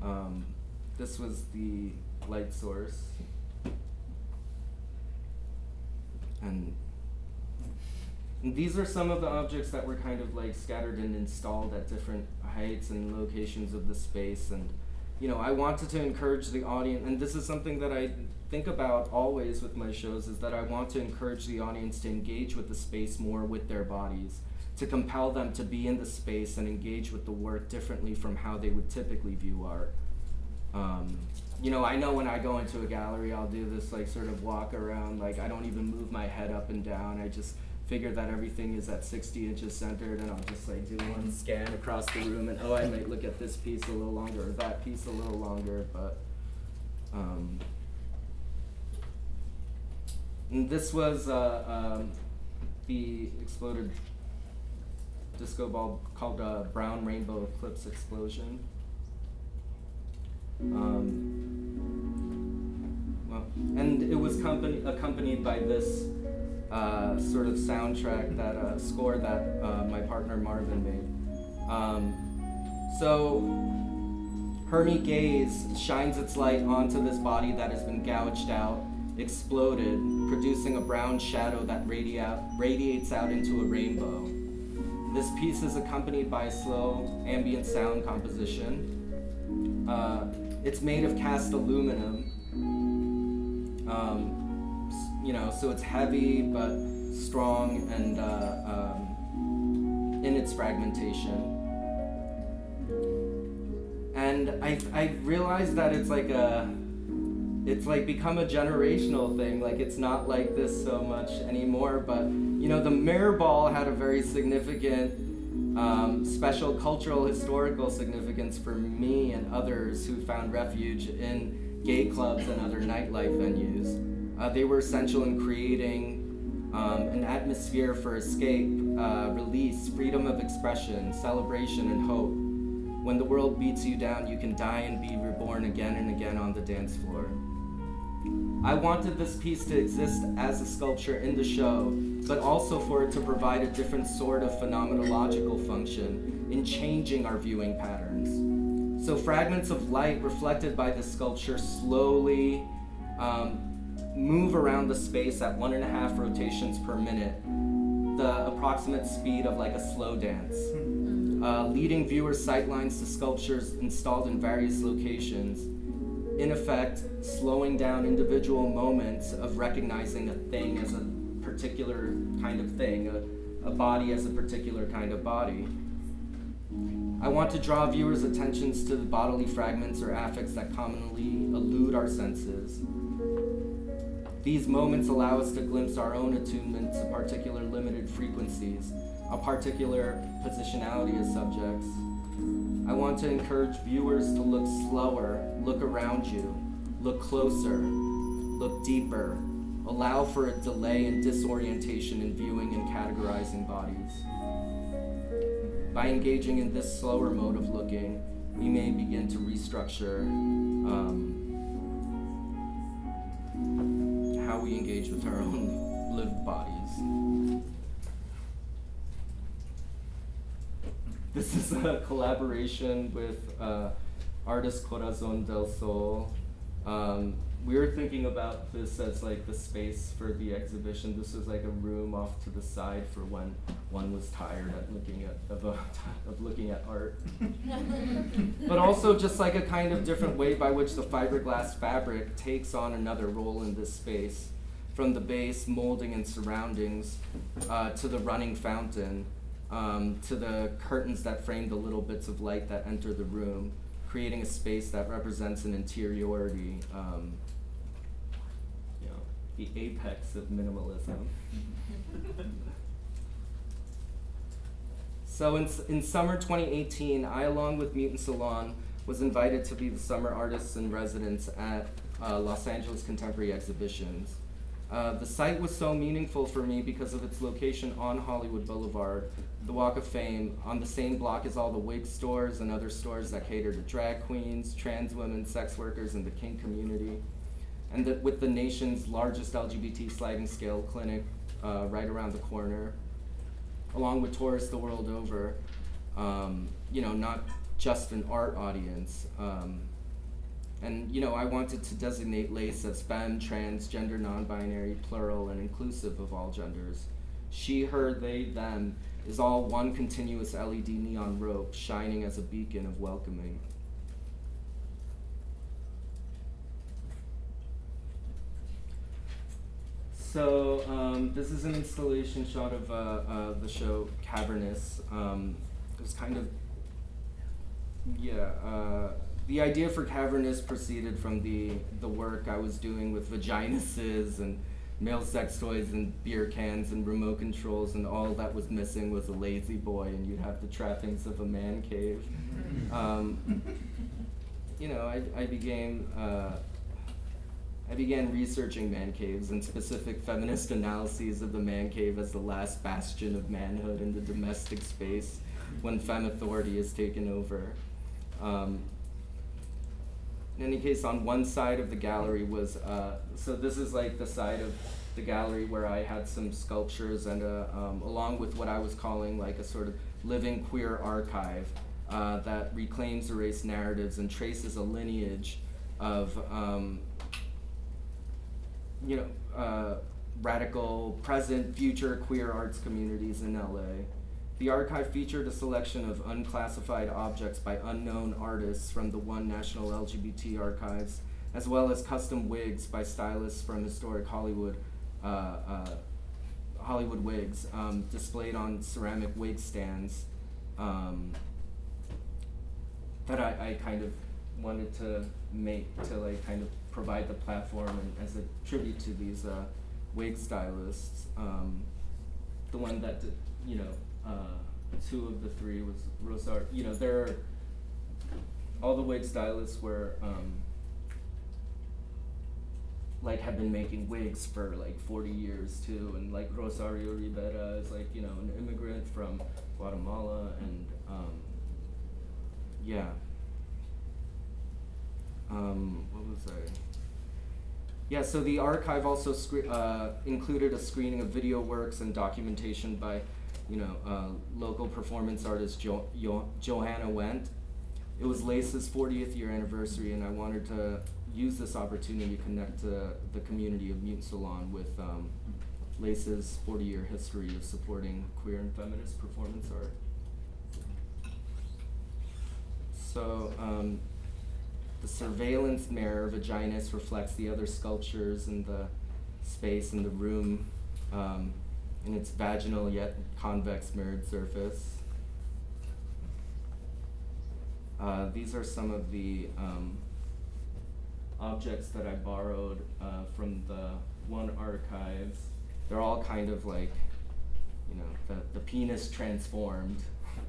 Um, this was the light source. And, and these are some of the objects that were kind of like scattered and installed at different heights and locations of the space. And, you know, I wanted to encourage the audience, and this is something that I think about always with my shows, is that I want to encourage the audience to engage with the space more with their bodies, to compel them to be in the space and engage with the work differently from how they would typically view art. Um, you know, I know when I go into a gallery, I'll do this like sort of walk around, like I don't even move my head up and down. I just figure that everything is at 60 inches centered, and I'll just like do one scan across the room, and oh, I might look at this piece a little longer or that piece a little longer, but. Um, and this was uh, um, the exploded disco ball called a Brown Rainbow Eclipse Explosion. Um, well, and it was company, accompanied by this uh, sort of soundtrack, that uh, score that uh, my partner Marvin made. Um, so Hermie Gaze shines its light onto this body that has been gouged out, exploded, producing a brown shadow that radi- radiates out into a rainbow. This piece is accompanied by a slow ambient sound composition. Uh, it's made of cast aluminum. Um, you know, so it's heavy but strong and uh, um, in its fragmentation. And I I realized that it's like a it's like become a generational thing. Like it's not like this so much anymore. But you know, the mirror ball had a very significant um, special cultural historical significance for me and others who found refuge in gay clubs and other nightlife venues. Uh, they were essential in creating um, an atmosphere for escape, uh, release, freedom of expression, celebration, and hope. When the world beats you down, you can die and be reborn again and again on the dance floor. I wanted this piece to exist as a sculpture in the show, but also for it to provide a different sort of phenomenological function in changing our viewing patterns. So fragments of light reflected by the sculpture slowly um, move around the space at one and a half rotations per minute, the approximate speed of like a slow dance. Uh, leading viewers' sightlines to sculptures installed in various locations in effect, slowing down individual moments of recognizing a thing as a particular kind of thing, a, a body as a particular kind of body. I want to draw viewers' attentions to the bodily fragments or affects that commonly elude our senses. These moments allow us to glimpse our own attunement to particular limited frequencies, a particular positionality as subjects. I want to encourage viewers to look slower, look around you, look closer, look deeper, allow for a delay and disorientation in viewing and categorizing bodies. By engaging in this slower mode of looking, we may begin to restructure um, how we engage with our own lived bodies. This is a collaboration with uh, artist Corazon del Sol. Um, we were thinking about this as like the space for the exhibition. This was like a room off to the side for when one was tired at looking at of, uh, of looking at art. but also just like a kind of different way by which the fiberglass fabric takes on another role in this space, from the base, molding, and surroundings uh, to the running fountain um, to the curtains that frame the little bits of light that enter the room, creating a space that represents an interiority, um, you know, the apex of minimalism. so in, in summer 2018, I, along with Mutant Salon, was invited to be the summer artists in residence at uh, Los Angeles Contemporary Exhibitions. Uh, the site was so meaningful for me because of its location on Hollywood Boulevard, the Walk of Fame, on the same block as all the wig stores and other stores that cater to drag queens, trans women, sex workers, and the kink community. And the, with the nation's largest LGBT sliding scale clinic uh, right around the corner, along with tourists the world over, um, you know, not just an art audience. Um, and you know, I wanted to designate Lace as femme, trans, gender non-binary, plural, and inclusive of all genders. She, her, they, them is all one continuous LED neon rope shining as a beacon of welcoming. So um, this is an installation shot of uh, uh, the show Cavernous. Um, it was kind of, yeah. Uh, the idea for Cavernous proceeded from the the work I was doing with vaginuses and male sex toys and beer cans and remote controls, and all that was missing was a La-Z-Boy, and you'd have the trappings of a man cave. Um, you know, I, I began uh, I began researching man caves and specific feminist analyses of the man cave as the last bastion of manhood in the domestic space when femme authority is taken over. Um, in any case, on one side of the gallery was, uh, so this is like the side of the gallery where I had some sculptures and uh, um, along with what I was calling like a sort of living queer archive uh, that reclaims the race narratives and traces a lineage of um, you know, uh, radical present, future queer arts communities in LA. The archive featured a selection of unclassified objects by unknown artists from the One National LGBT Archives, as well as custom wigs by stylists from historic Hollywood, uh, uh, Hollywood wigs, um, displayed on ceramic wig stands um, that I, I kind of wanted to make to like kind of provide the platform and as a tribute to these uh, wig stylists. Um, the one that did, you know, two of the three was Rosar. You know, there are all the wig stylists were um, like have been making wigs for like 40 years too, and like Rosario Rivera is like you know an immigrant from Guatemala, and um, yeah. Um, what was I? Yeah, so the archive also uh, included a screening of video works and documentation by, you know, uh, local performance artist jo jo Johanna Went. It was Lace's 40th year anniversary, and I wanted to use this opportunity to connect to the community of Mutant Salon with um, Lace's 40 year history of supporting queer and feminist performance art. So, um, the surveillance mirror, Vaginas, reflects the other sculptures in the space in the room um, in its vaginal yet convex mirrored surface. Uh, these are some of the um, objects that I borrowed uh, from the one archives. They're all kind of like, you know, the, the penis transformed.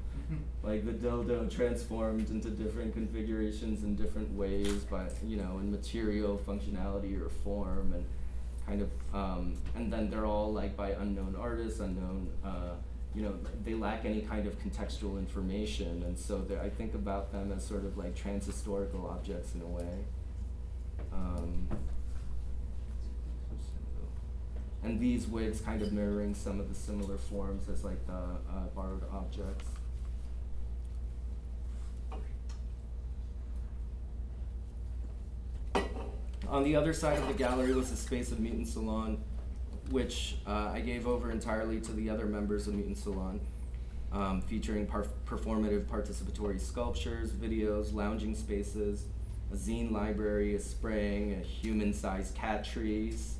like the dildo transformed into different configurations in different ways, but you know, in material, functionality, or form, and kind of, um, and then they're all like by unknown artists, unknown. Uh, you know, they lack any kind of contextual information, and so I think about them as sort of like transhistorical objects in a way. Um, and these wigs kind of mirroring some of the similar forms as like the uh, borrowed objects. On the other side of the gallery was the space of Mutant Salon, which uh, I gave over entirely to the other members of Mutant Salon, um, featuring performative participatory sculptures, videos, lounging spaces, a zine library, a spring, a human-sized cat trees,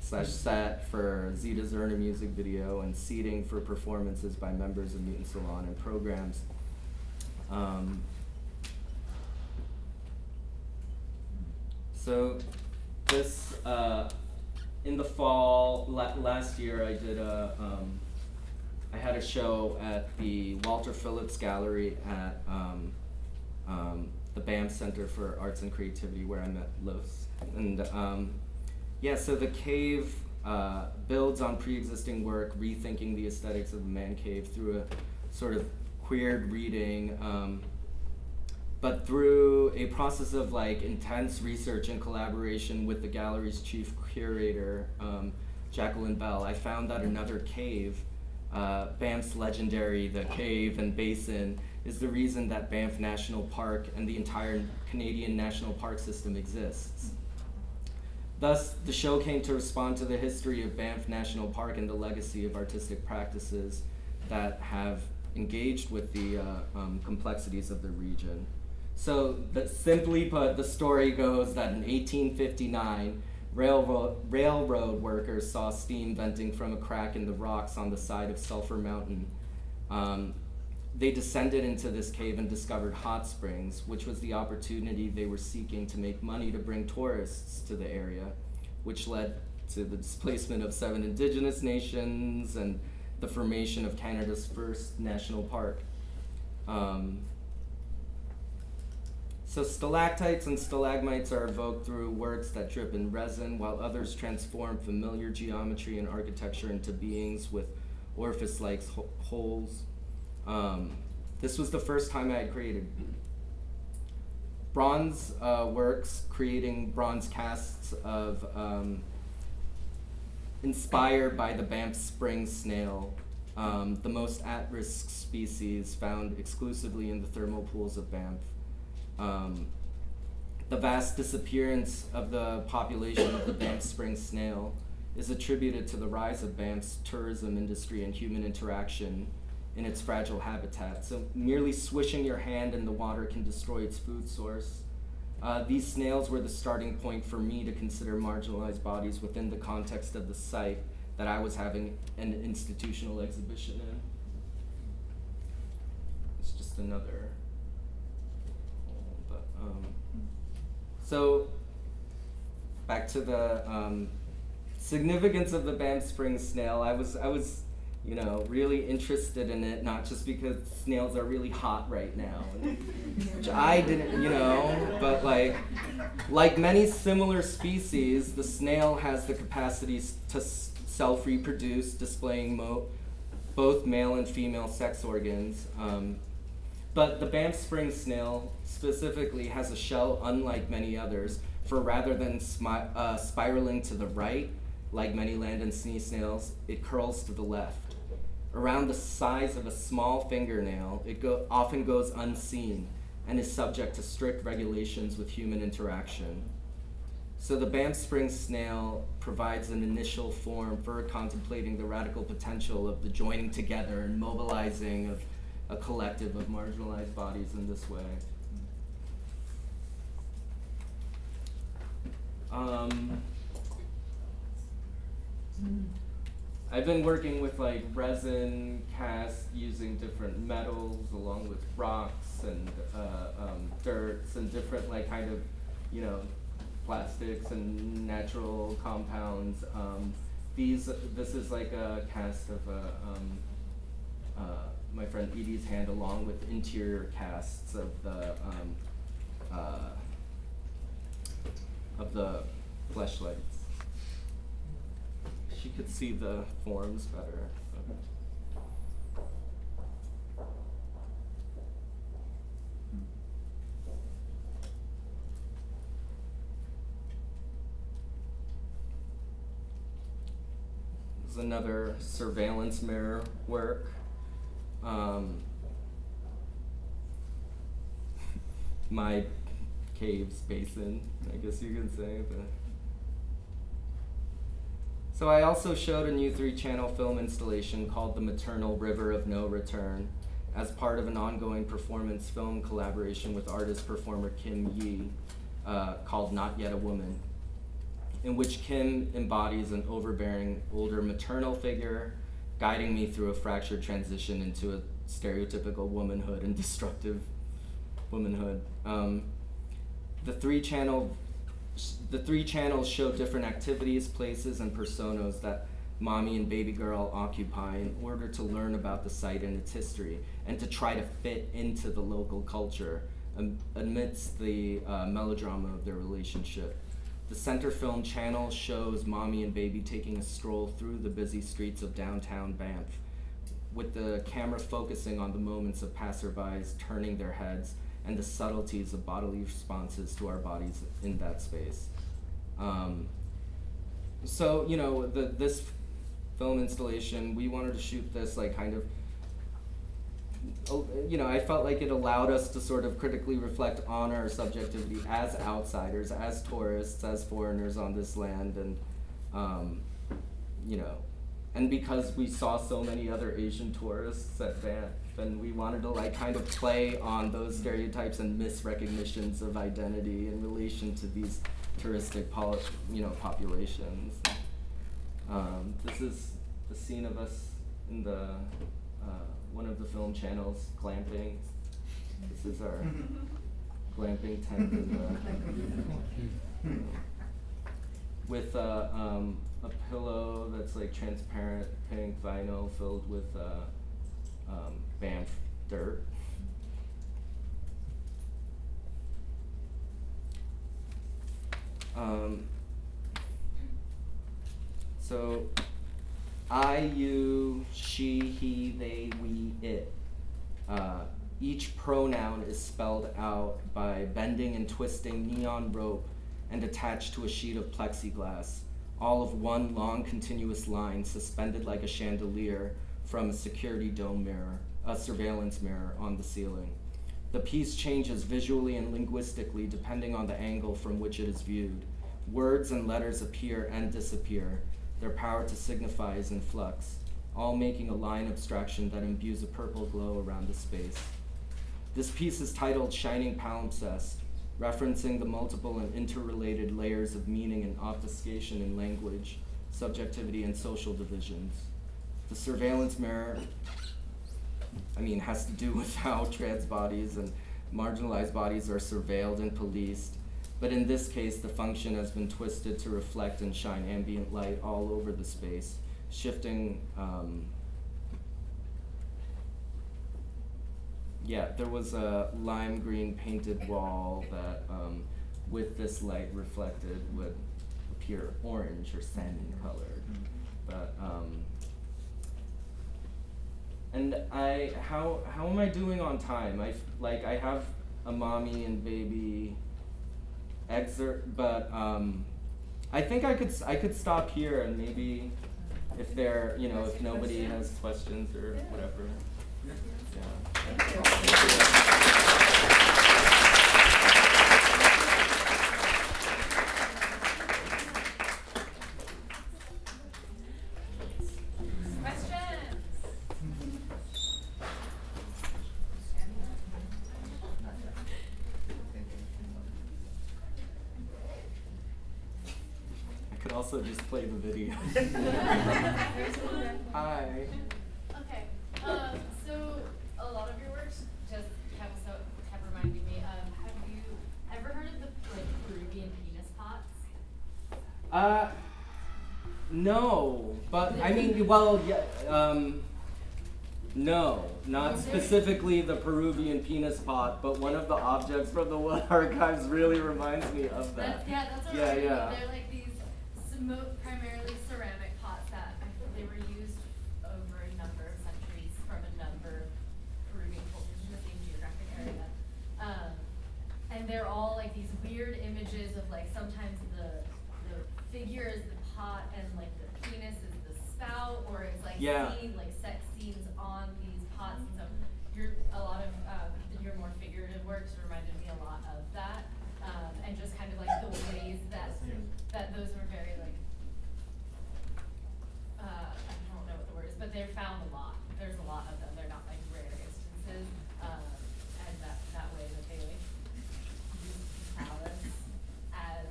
slash set for Xina Xurner music video, and seating for performances by members of Mutant Salon and programs. Um, So this, uh, in the fall, la last year I did a, um, I had a show at the Walter Phillips Gallery at um, um, the Banff Center for Arts and Creativity where I met Los. And um, yeah, so the cave uh, builds on pre-existing work, rethinking the aesthetics of the man cave through a sort of queered reading um, but through a process of like intense research and collaboration with the gallery's chief curator, um, Jacqueline Bell, I found that another cave uh, Banff's legendary The Cave and Basin is the reason that Banff National Park and the entire Canadian National Park System exists. Thus, the show came to respond to the history of Banff National Park and the legacy of artistic practices that have engaged with the uh, um, complexities of the region. So, simply put, the story goes that in 1859, railroad, railroad workers saw steam venting from a crack in the rocks on the side of Sulphur Mountain. Um, they descended into this cave and discovered hot springs, which was the opportunity they were seeking to make money to bring tourists to the area, which led to the displacement of seven indigenous nations and the formation of Canada's first national park. Um, so stalactites and stalagmites are evoked through works that drip in resin, while others transform familiar geometry and architecture into beings with orifice-like holes. Um, this was the first time I had created bronze uh, works, creating bronze casts of um, inspired by the Banff Spring snail, um, the most at-risk species found exclusively in the thermal pools of Banff. Um, the vast disappearance of the population of the Banff Spring snail is attributed to the rise of Banff's tourism industry and human interaction in its fragile habitat. So merely swishing your hand in the water can destroy its food source. Uh, these snails were the starting point for me to consider marginalized bodies within the context of the site that I was having an institutional exhibition in. It's just another um, so back to the um, significance of the Banff Springs snail. I was I was you know really interested in it not just because snails are really hot right now, which I didn't you know, but like like many similar species, the snail has the capacity to self reproduce, displaying both male and female sex organs. Um, but the Banff Spring snail specifically has a shell unlike many others, for rather than uh, spiraling to the right, like many land and sea snails, it curls to the left. Around the size of a small fingernail, it go often goes unseen and is subject to strict regulations with human interaction. So the Banff Spring snail provides an initial form for contemplating the radical potential of the joining together and mobilizing of a collective of marginalized bodies in this way. Um, I've been working with like resin cast using different metals along with rocks and uh, um, dirts and different like kind of you know plastics and natural compounds. Um, these this is like a cast of a um, uh, my friend Edie's hand along with interior casts of the um, uh, of the fleshlights. She could see the forms better. Another surveillance mirror work. Um, my caves basin, I guess you could say. But. So I also showed a new three-channel film installation called The Maternal River of No Return as part of an ongoing performance film collaboration with artist-performer Kim Ye uh, called Not Yet a Woman, in which Kim embodies an overbearing older maternal figure guiding me through a fractured transition into a stereotypical womanhood and destructive womanhood. Um, the three channel the three channels show different activities, places, and personas that mommy and baby girl occupy in order to learn about the site and its history and to try to fit into the local culture amidst the uh, melodrama of their relationship. The center film channel shows mommy and baby taking a stroll through the busy streets of downtown Banff, with the camera focusing on the moments of passerbys turning their heads and the subtleties of bodily responses to our bodies in that space. Um, so, you know, the, this film installation, we wanted to shoot this like kind of you know, I felt like it allowed us to sort of critically reflect on our subjectivity as outsiders, as tourists, as foreigners on this land, and um, you know, and because we saw so many other Asian tourists at Banff, and we wanted to like kind of play on those stereotypes and misrecognitions of identity in relation to these touristic, poli- you know, populations. Um, this is the scene of us in the uh, one of the film channels glamping. This is our glamping tent in the, with uh, um, a pillow that's like transparent pink vinyl filled with uh, um, Banff dirt. Um, so, I, you, she, he, they, we, it. Uh, each pronoun is spelled out by bending and twisting neon rope and attached to a sheet of plexiglass, all of one long continuous line suspended like a chandelier from a security dome mirror, a surveillance mirror on the ceiling. The piece changes visually and linguistically depending on the angle from which it is viewed. Words and letters appear and disappear. Their power to signify is in flux, all making a line abstraction that imbues a purple glow around the space. This piece is titled Shining Palimpsest, referencing the multiple and interrelated layers of meaning and obfuscation in language, subjectivity, and social divisions. The surveillance mirror, I mean, has to do with how trans bodies and marginalized bodies are surveilled and policed, but in this case, the function has been twisted to reflect and shine ambient light all over the space, shifting. Um, yeah, there was a lime green painted wall that, um, with this light reflected, would appear orange or salmon colored. But um, and I how how am I doing on time? I like I have a mommy and baby excerpt, but um, I think I could I could stop here and maybe if there you know if nobody has questions or whatever. Yeah. Also just play the video. Hi. Okay. Um, so a lot of your works just have so have reminded me of. Have you ever heard of the like Peruvian penis pots? Uh, no, but I mean, well, yeah, um. No, not specifically the Peruvian penis pot, but one of the objects from the Wood Archives really reminds me of that. That's, yeah, that's what yeah, yeah. They're like these mo- primarily ceramic pots that they were used over a number of centuries from a number of Peruvian cultures in the same geographic area. Um, and they're all like these weird images of like sometimes the the figure is the pot and like the penis is the spout, or it's like yeah. scene, like sex scenes on these pots. And so your a lot of um, your more figurative works reminded me a lot of that, um, and just kind of like the ways that that those were very like uh, I don't know what the word is, but they're found a lot. There's a lot of them. They're not like rare instances, um, and that that way that they like use phallus as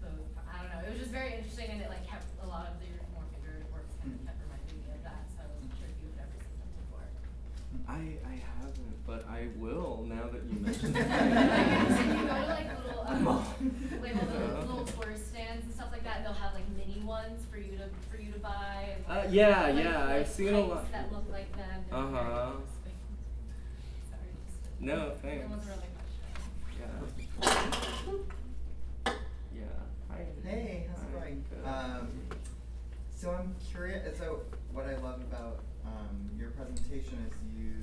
those. I don't know. It was just very interesting, and it like kept a lot of the more figurative works kind of kept reminding me of that. So I'm sure you've never seen them before. I I haven't, but I will now that you mention it. like, you go to like little um, like all the little tourist stands and stuff like that, and they'll have like mini ones for you to for you to buy. And, uh, yeah, like, yeah, like I've seen a lot. That look like them. Uh huh. No, thanks. That was a really Yeah. Yeah. Hi. Hey, how's it going? Um, so I'm curious. So what I love about um, your presentation is you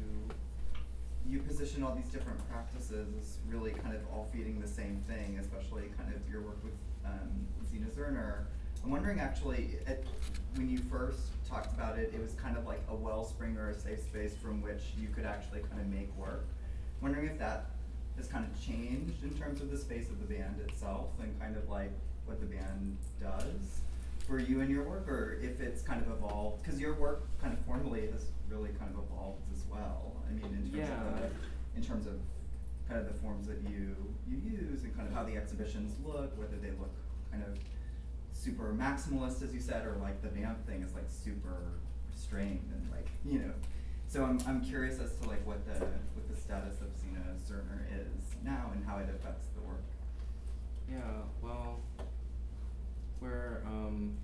you position all these different practices as really kind of all feeding the same thing. Especially kind of your work with um, Xina Xurner, I'm wondering actually, at, when you first talked about it, it was kind of like a wellspring or a safe space from which you could actually kind of make work. Wondering if that has kind of changed in terms of the space of the band itself and kind of like what the band does for you and your work, or if it's kind of evolved, because your work kind of formally has really kind of evolved as well. I mean, in terms of the, in terms of kind of the forms that you you use and kind of how the exhibitions look, whether they look kind of super maximalist, as you said, or like the vamp thing is like super restrained and like you know. So I'm I'm curious as to like what the what the status of Xina Xurner is now and how it affects the work. Yeah, well, we're um,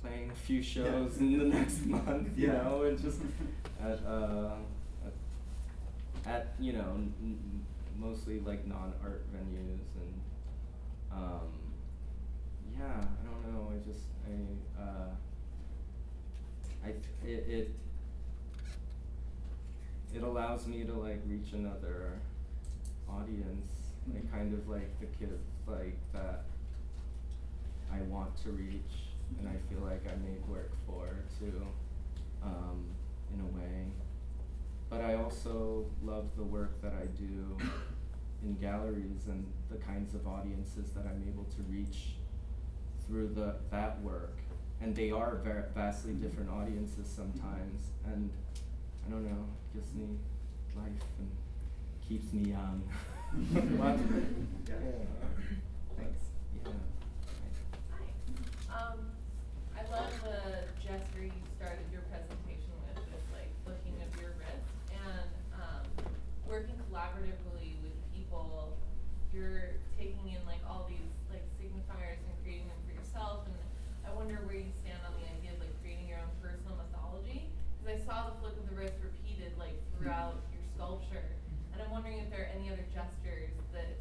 playing a few shows in the next month, you Yeah. know, and just at, uh, at, you know, mostly like non-art venues and, um, yeah, I don't know, I just, I, uh, I, it, it, it allows me to like reach another audience, like Mhm. kind of like the kids like that I want to reach and I feel like I make work for too, um, in a way. But I also love the work that I do in galleries and the kinds of audiences that I'm able to reach through the that work. And they are ver- vastly different audiences sometimes and I don't know, gives me life and keeps me young. Yeah. Thanks. Yeah. Hi. Um, I love the gesture you started your presentation with, with like looking at your wrist and, um, working collaboratively with people. You're taking in like all these like signifiers and creating them for yourself and I wonder where you stand on the idea of like creating your own personal mythology. Cause I saw the flick of the wrist repeated like throughout your sculpture. And I'm wondering if there are any other gestures that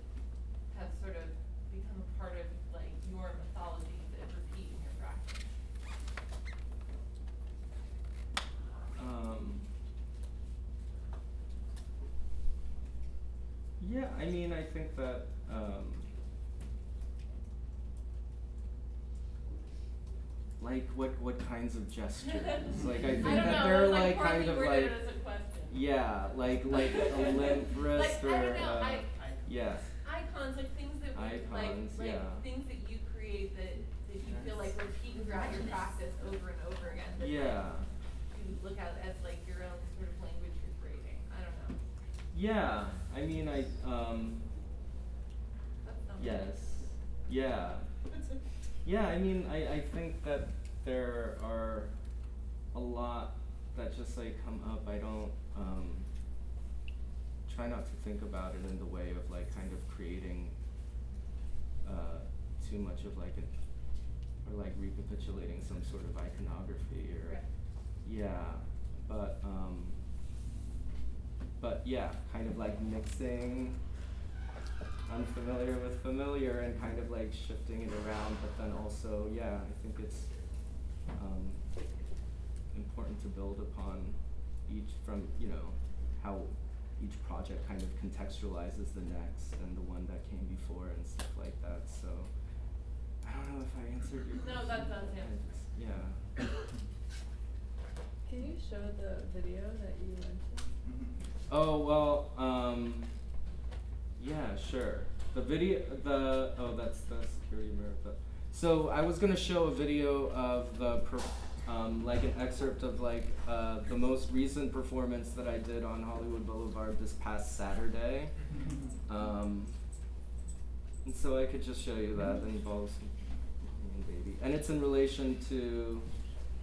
have sort of become a part of like your mythology that repeat in your practice. Um, yeah, I mean, I think that, um, like what what kinds of gestures? like I think I that know, they're it was, like kind of like as a yeah, like like a limp wrist Like, or I don't know, uh, I, yeah. icons, like things that we, like, Icons, like yeah. things that you create that, that you feel like repeat throughout your practice over and over again. that, like, Yeah. You look at as like your own sort of language you're creating, I don't know. Yeah, I mean, I um, yes, yeah. Yeah, I mean, I, I think that there are a lot that just like come up. I don't um, try not to think about it in the way of like kind of creating uh, too much of like an or like recapitulating some sort of iconography or Right. yeah, but um, but yeah, kind of like mixing unfamiliar with familiar and kind of like shifting it around, but then also, yeah, I think it's um, important to build upon each from, you know, how each project kind of contextualizes the next and the one that came before and stuff like that, so I don't know if I answered your No, question. that does answer. Yeah. Can you show the video that you mentioned? Oh well, um, yeah, sure. The video, the oh, that's the security mirror. But so I was gonna show a video of the per, um, like an excerpt of like uh, the most recent performance that I did on Hollywood Boulevard this past Saturday. Um, and so I could just show you that. That involves and baby, and it's in relation to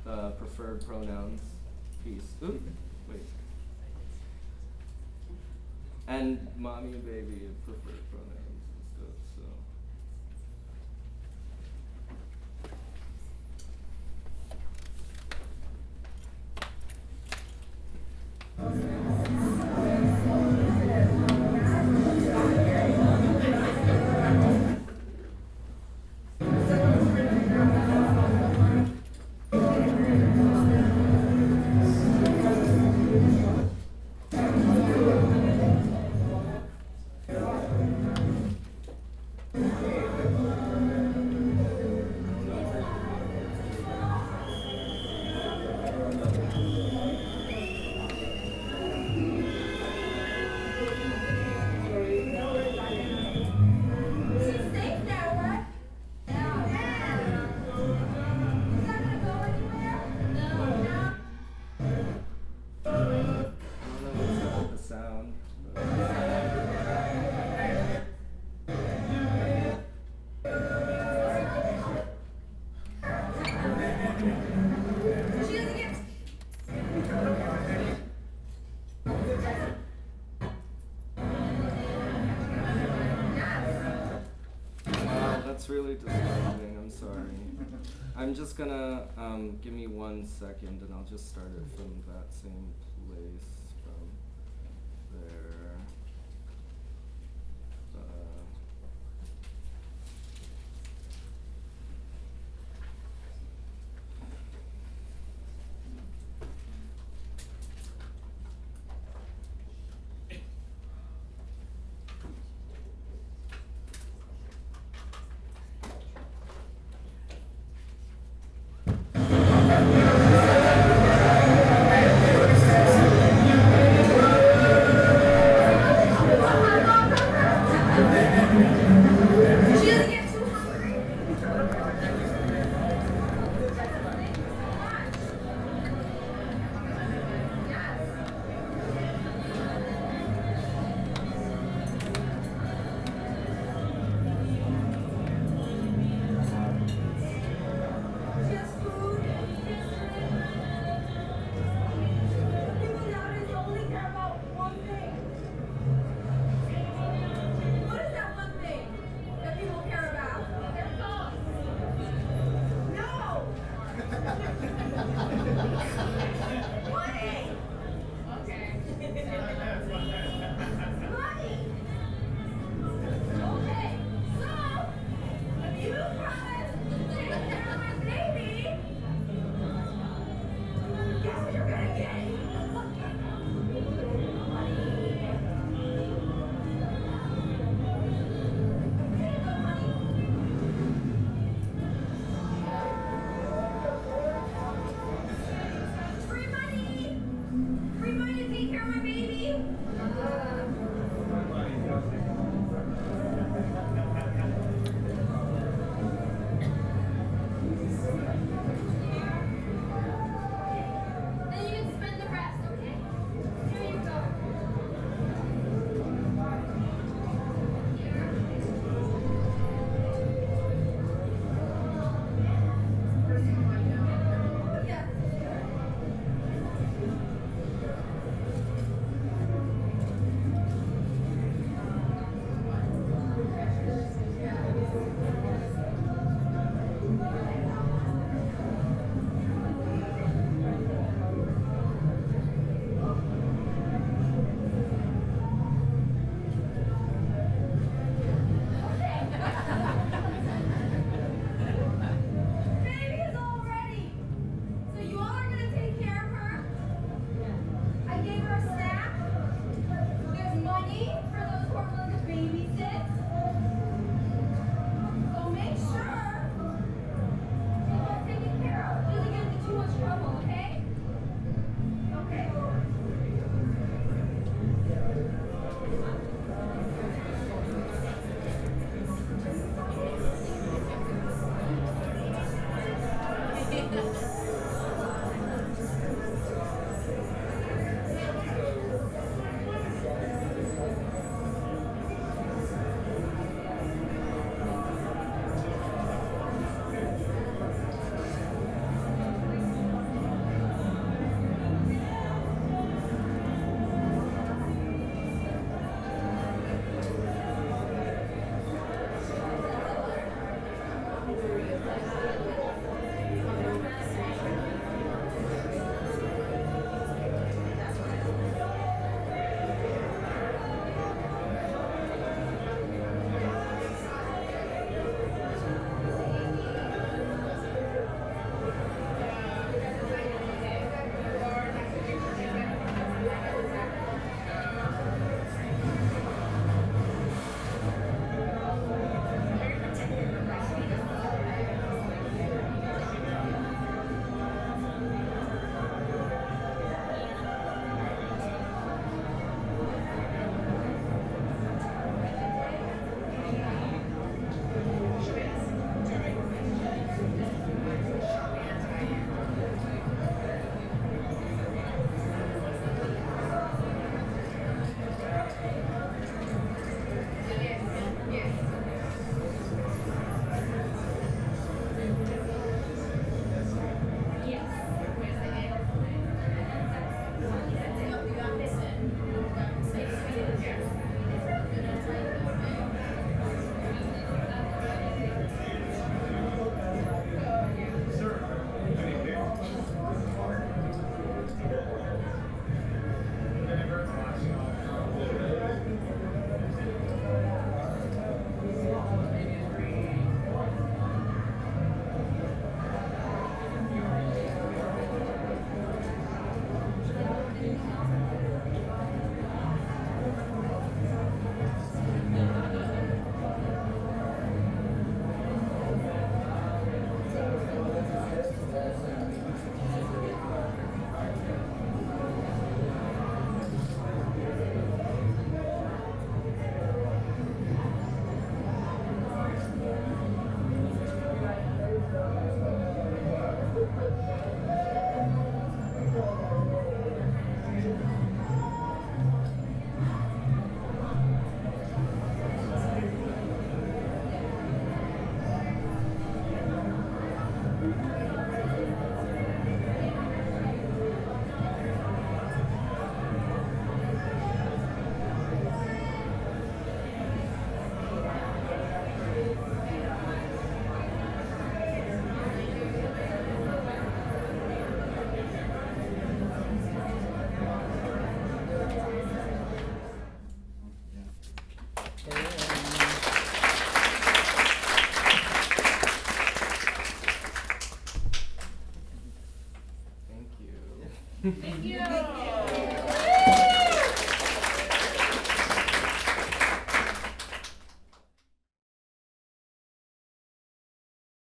the preferred pronouns piece. Oop, And mommy and baby are preferred pronouns and stuff, so. Okay. I'm just gonna um, give me one second, and I'll just start it from that same place from there.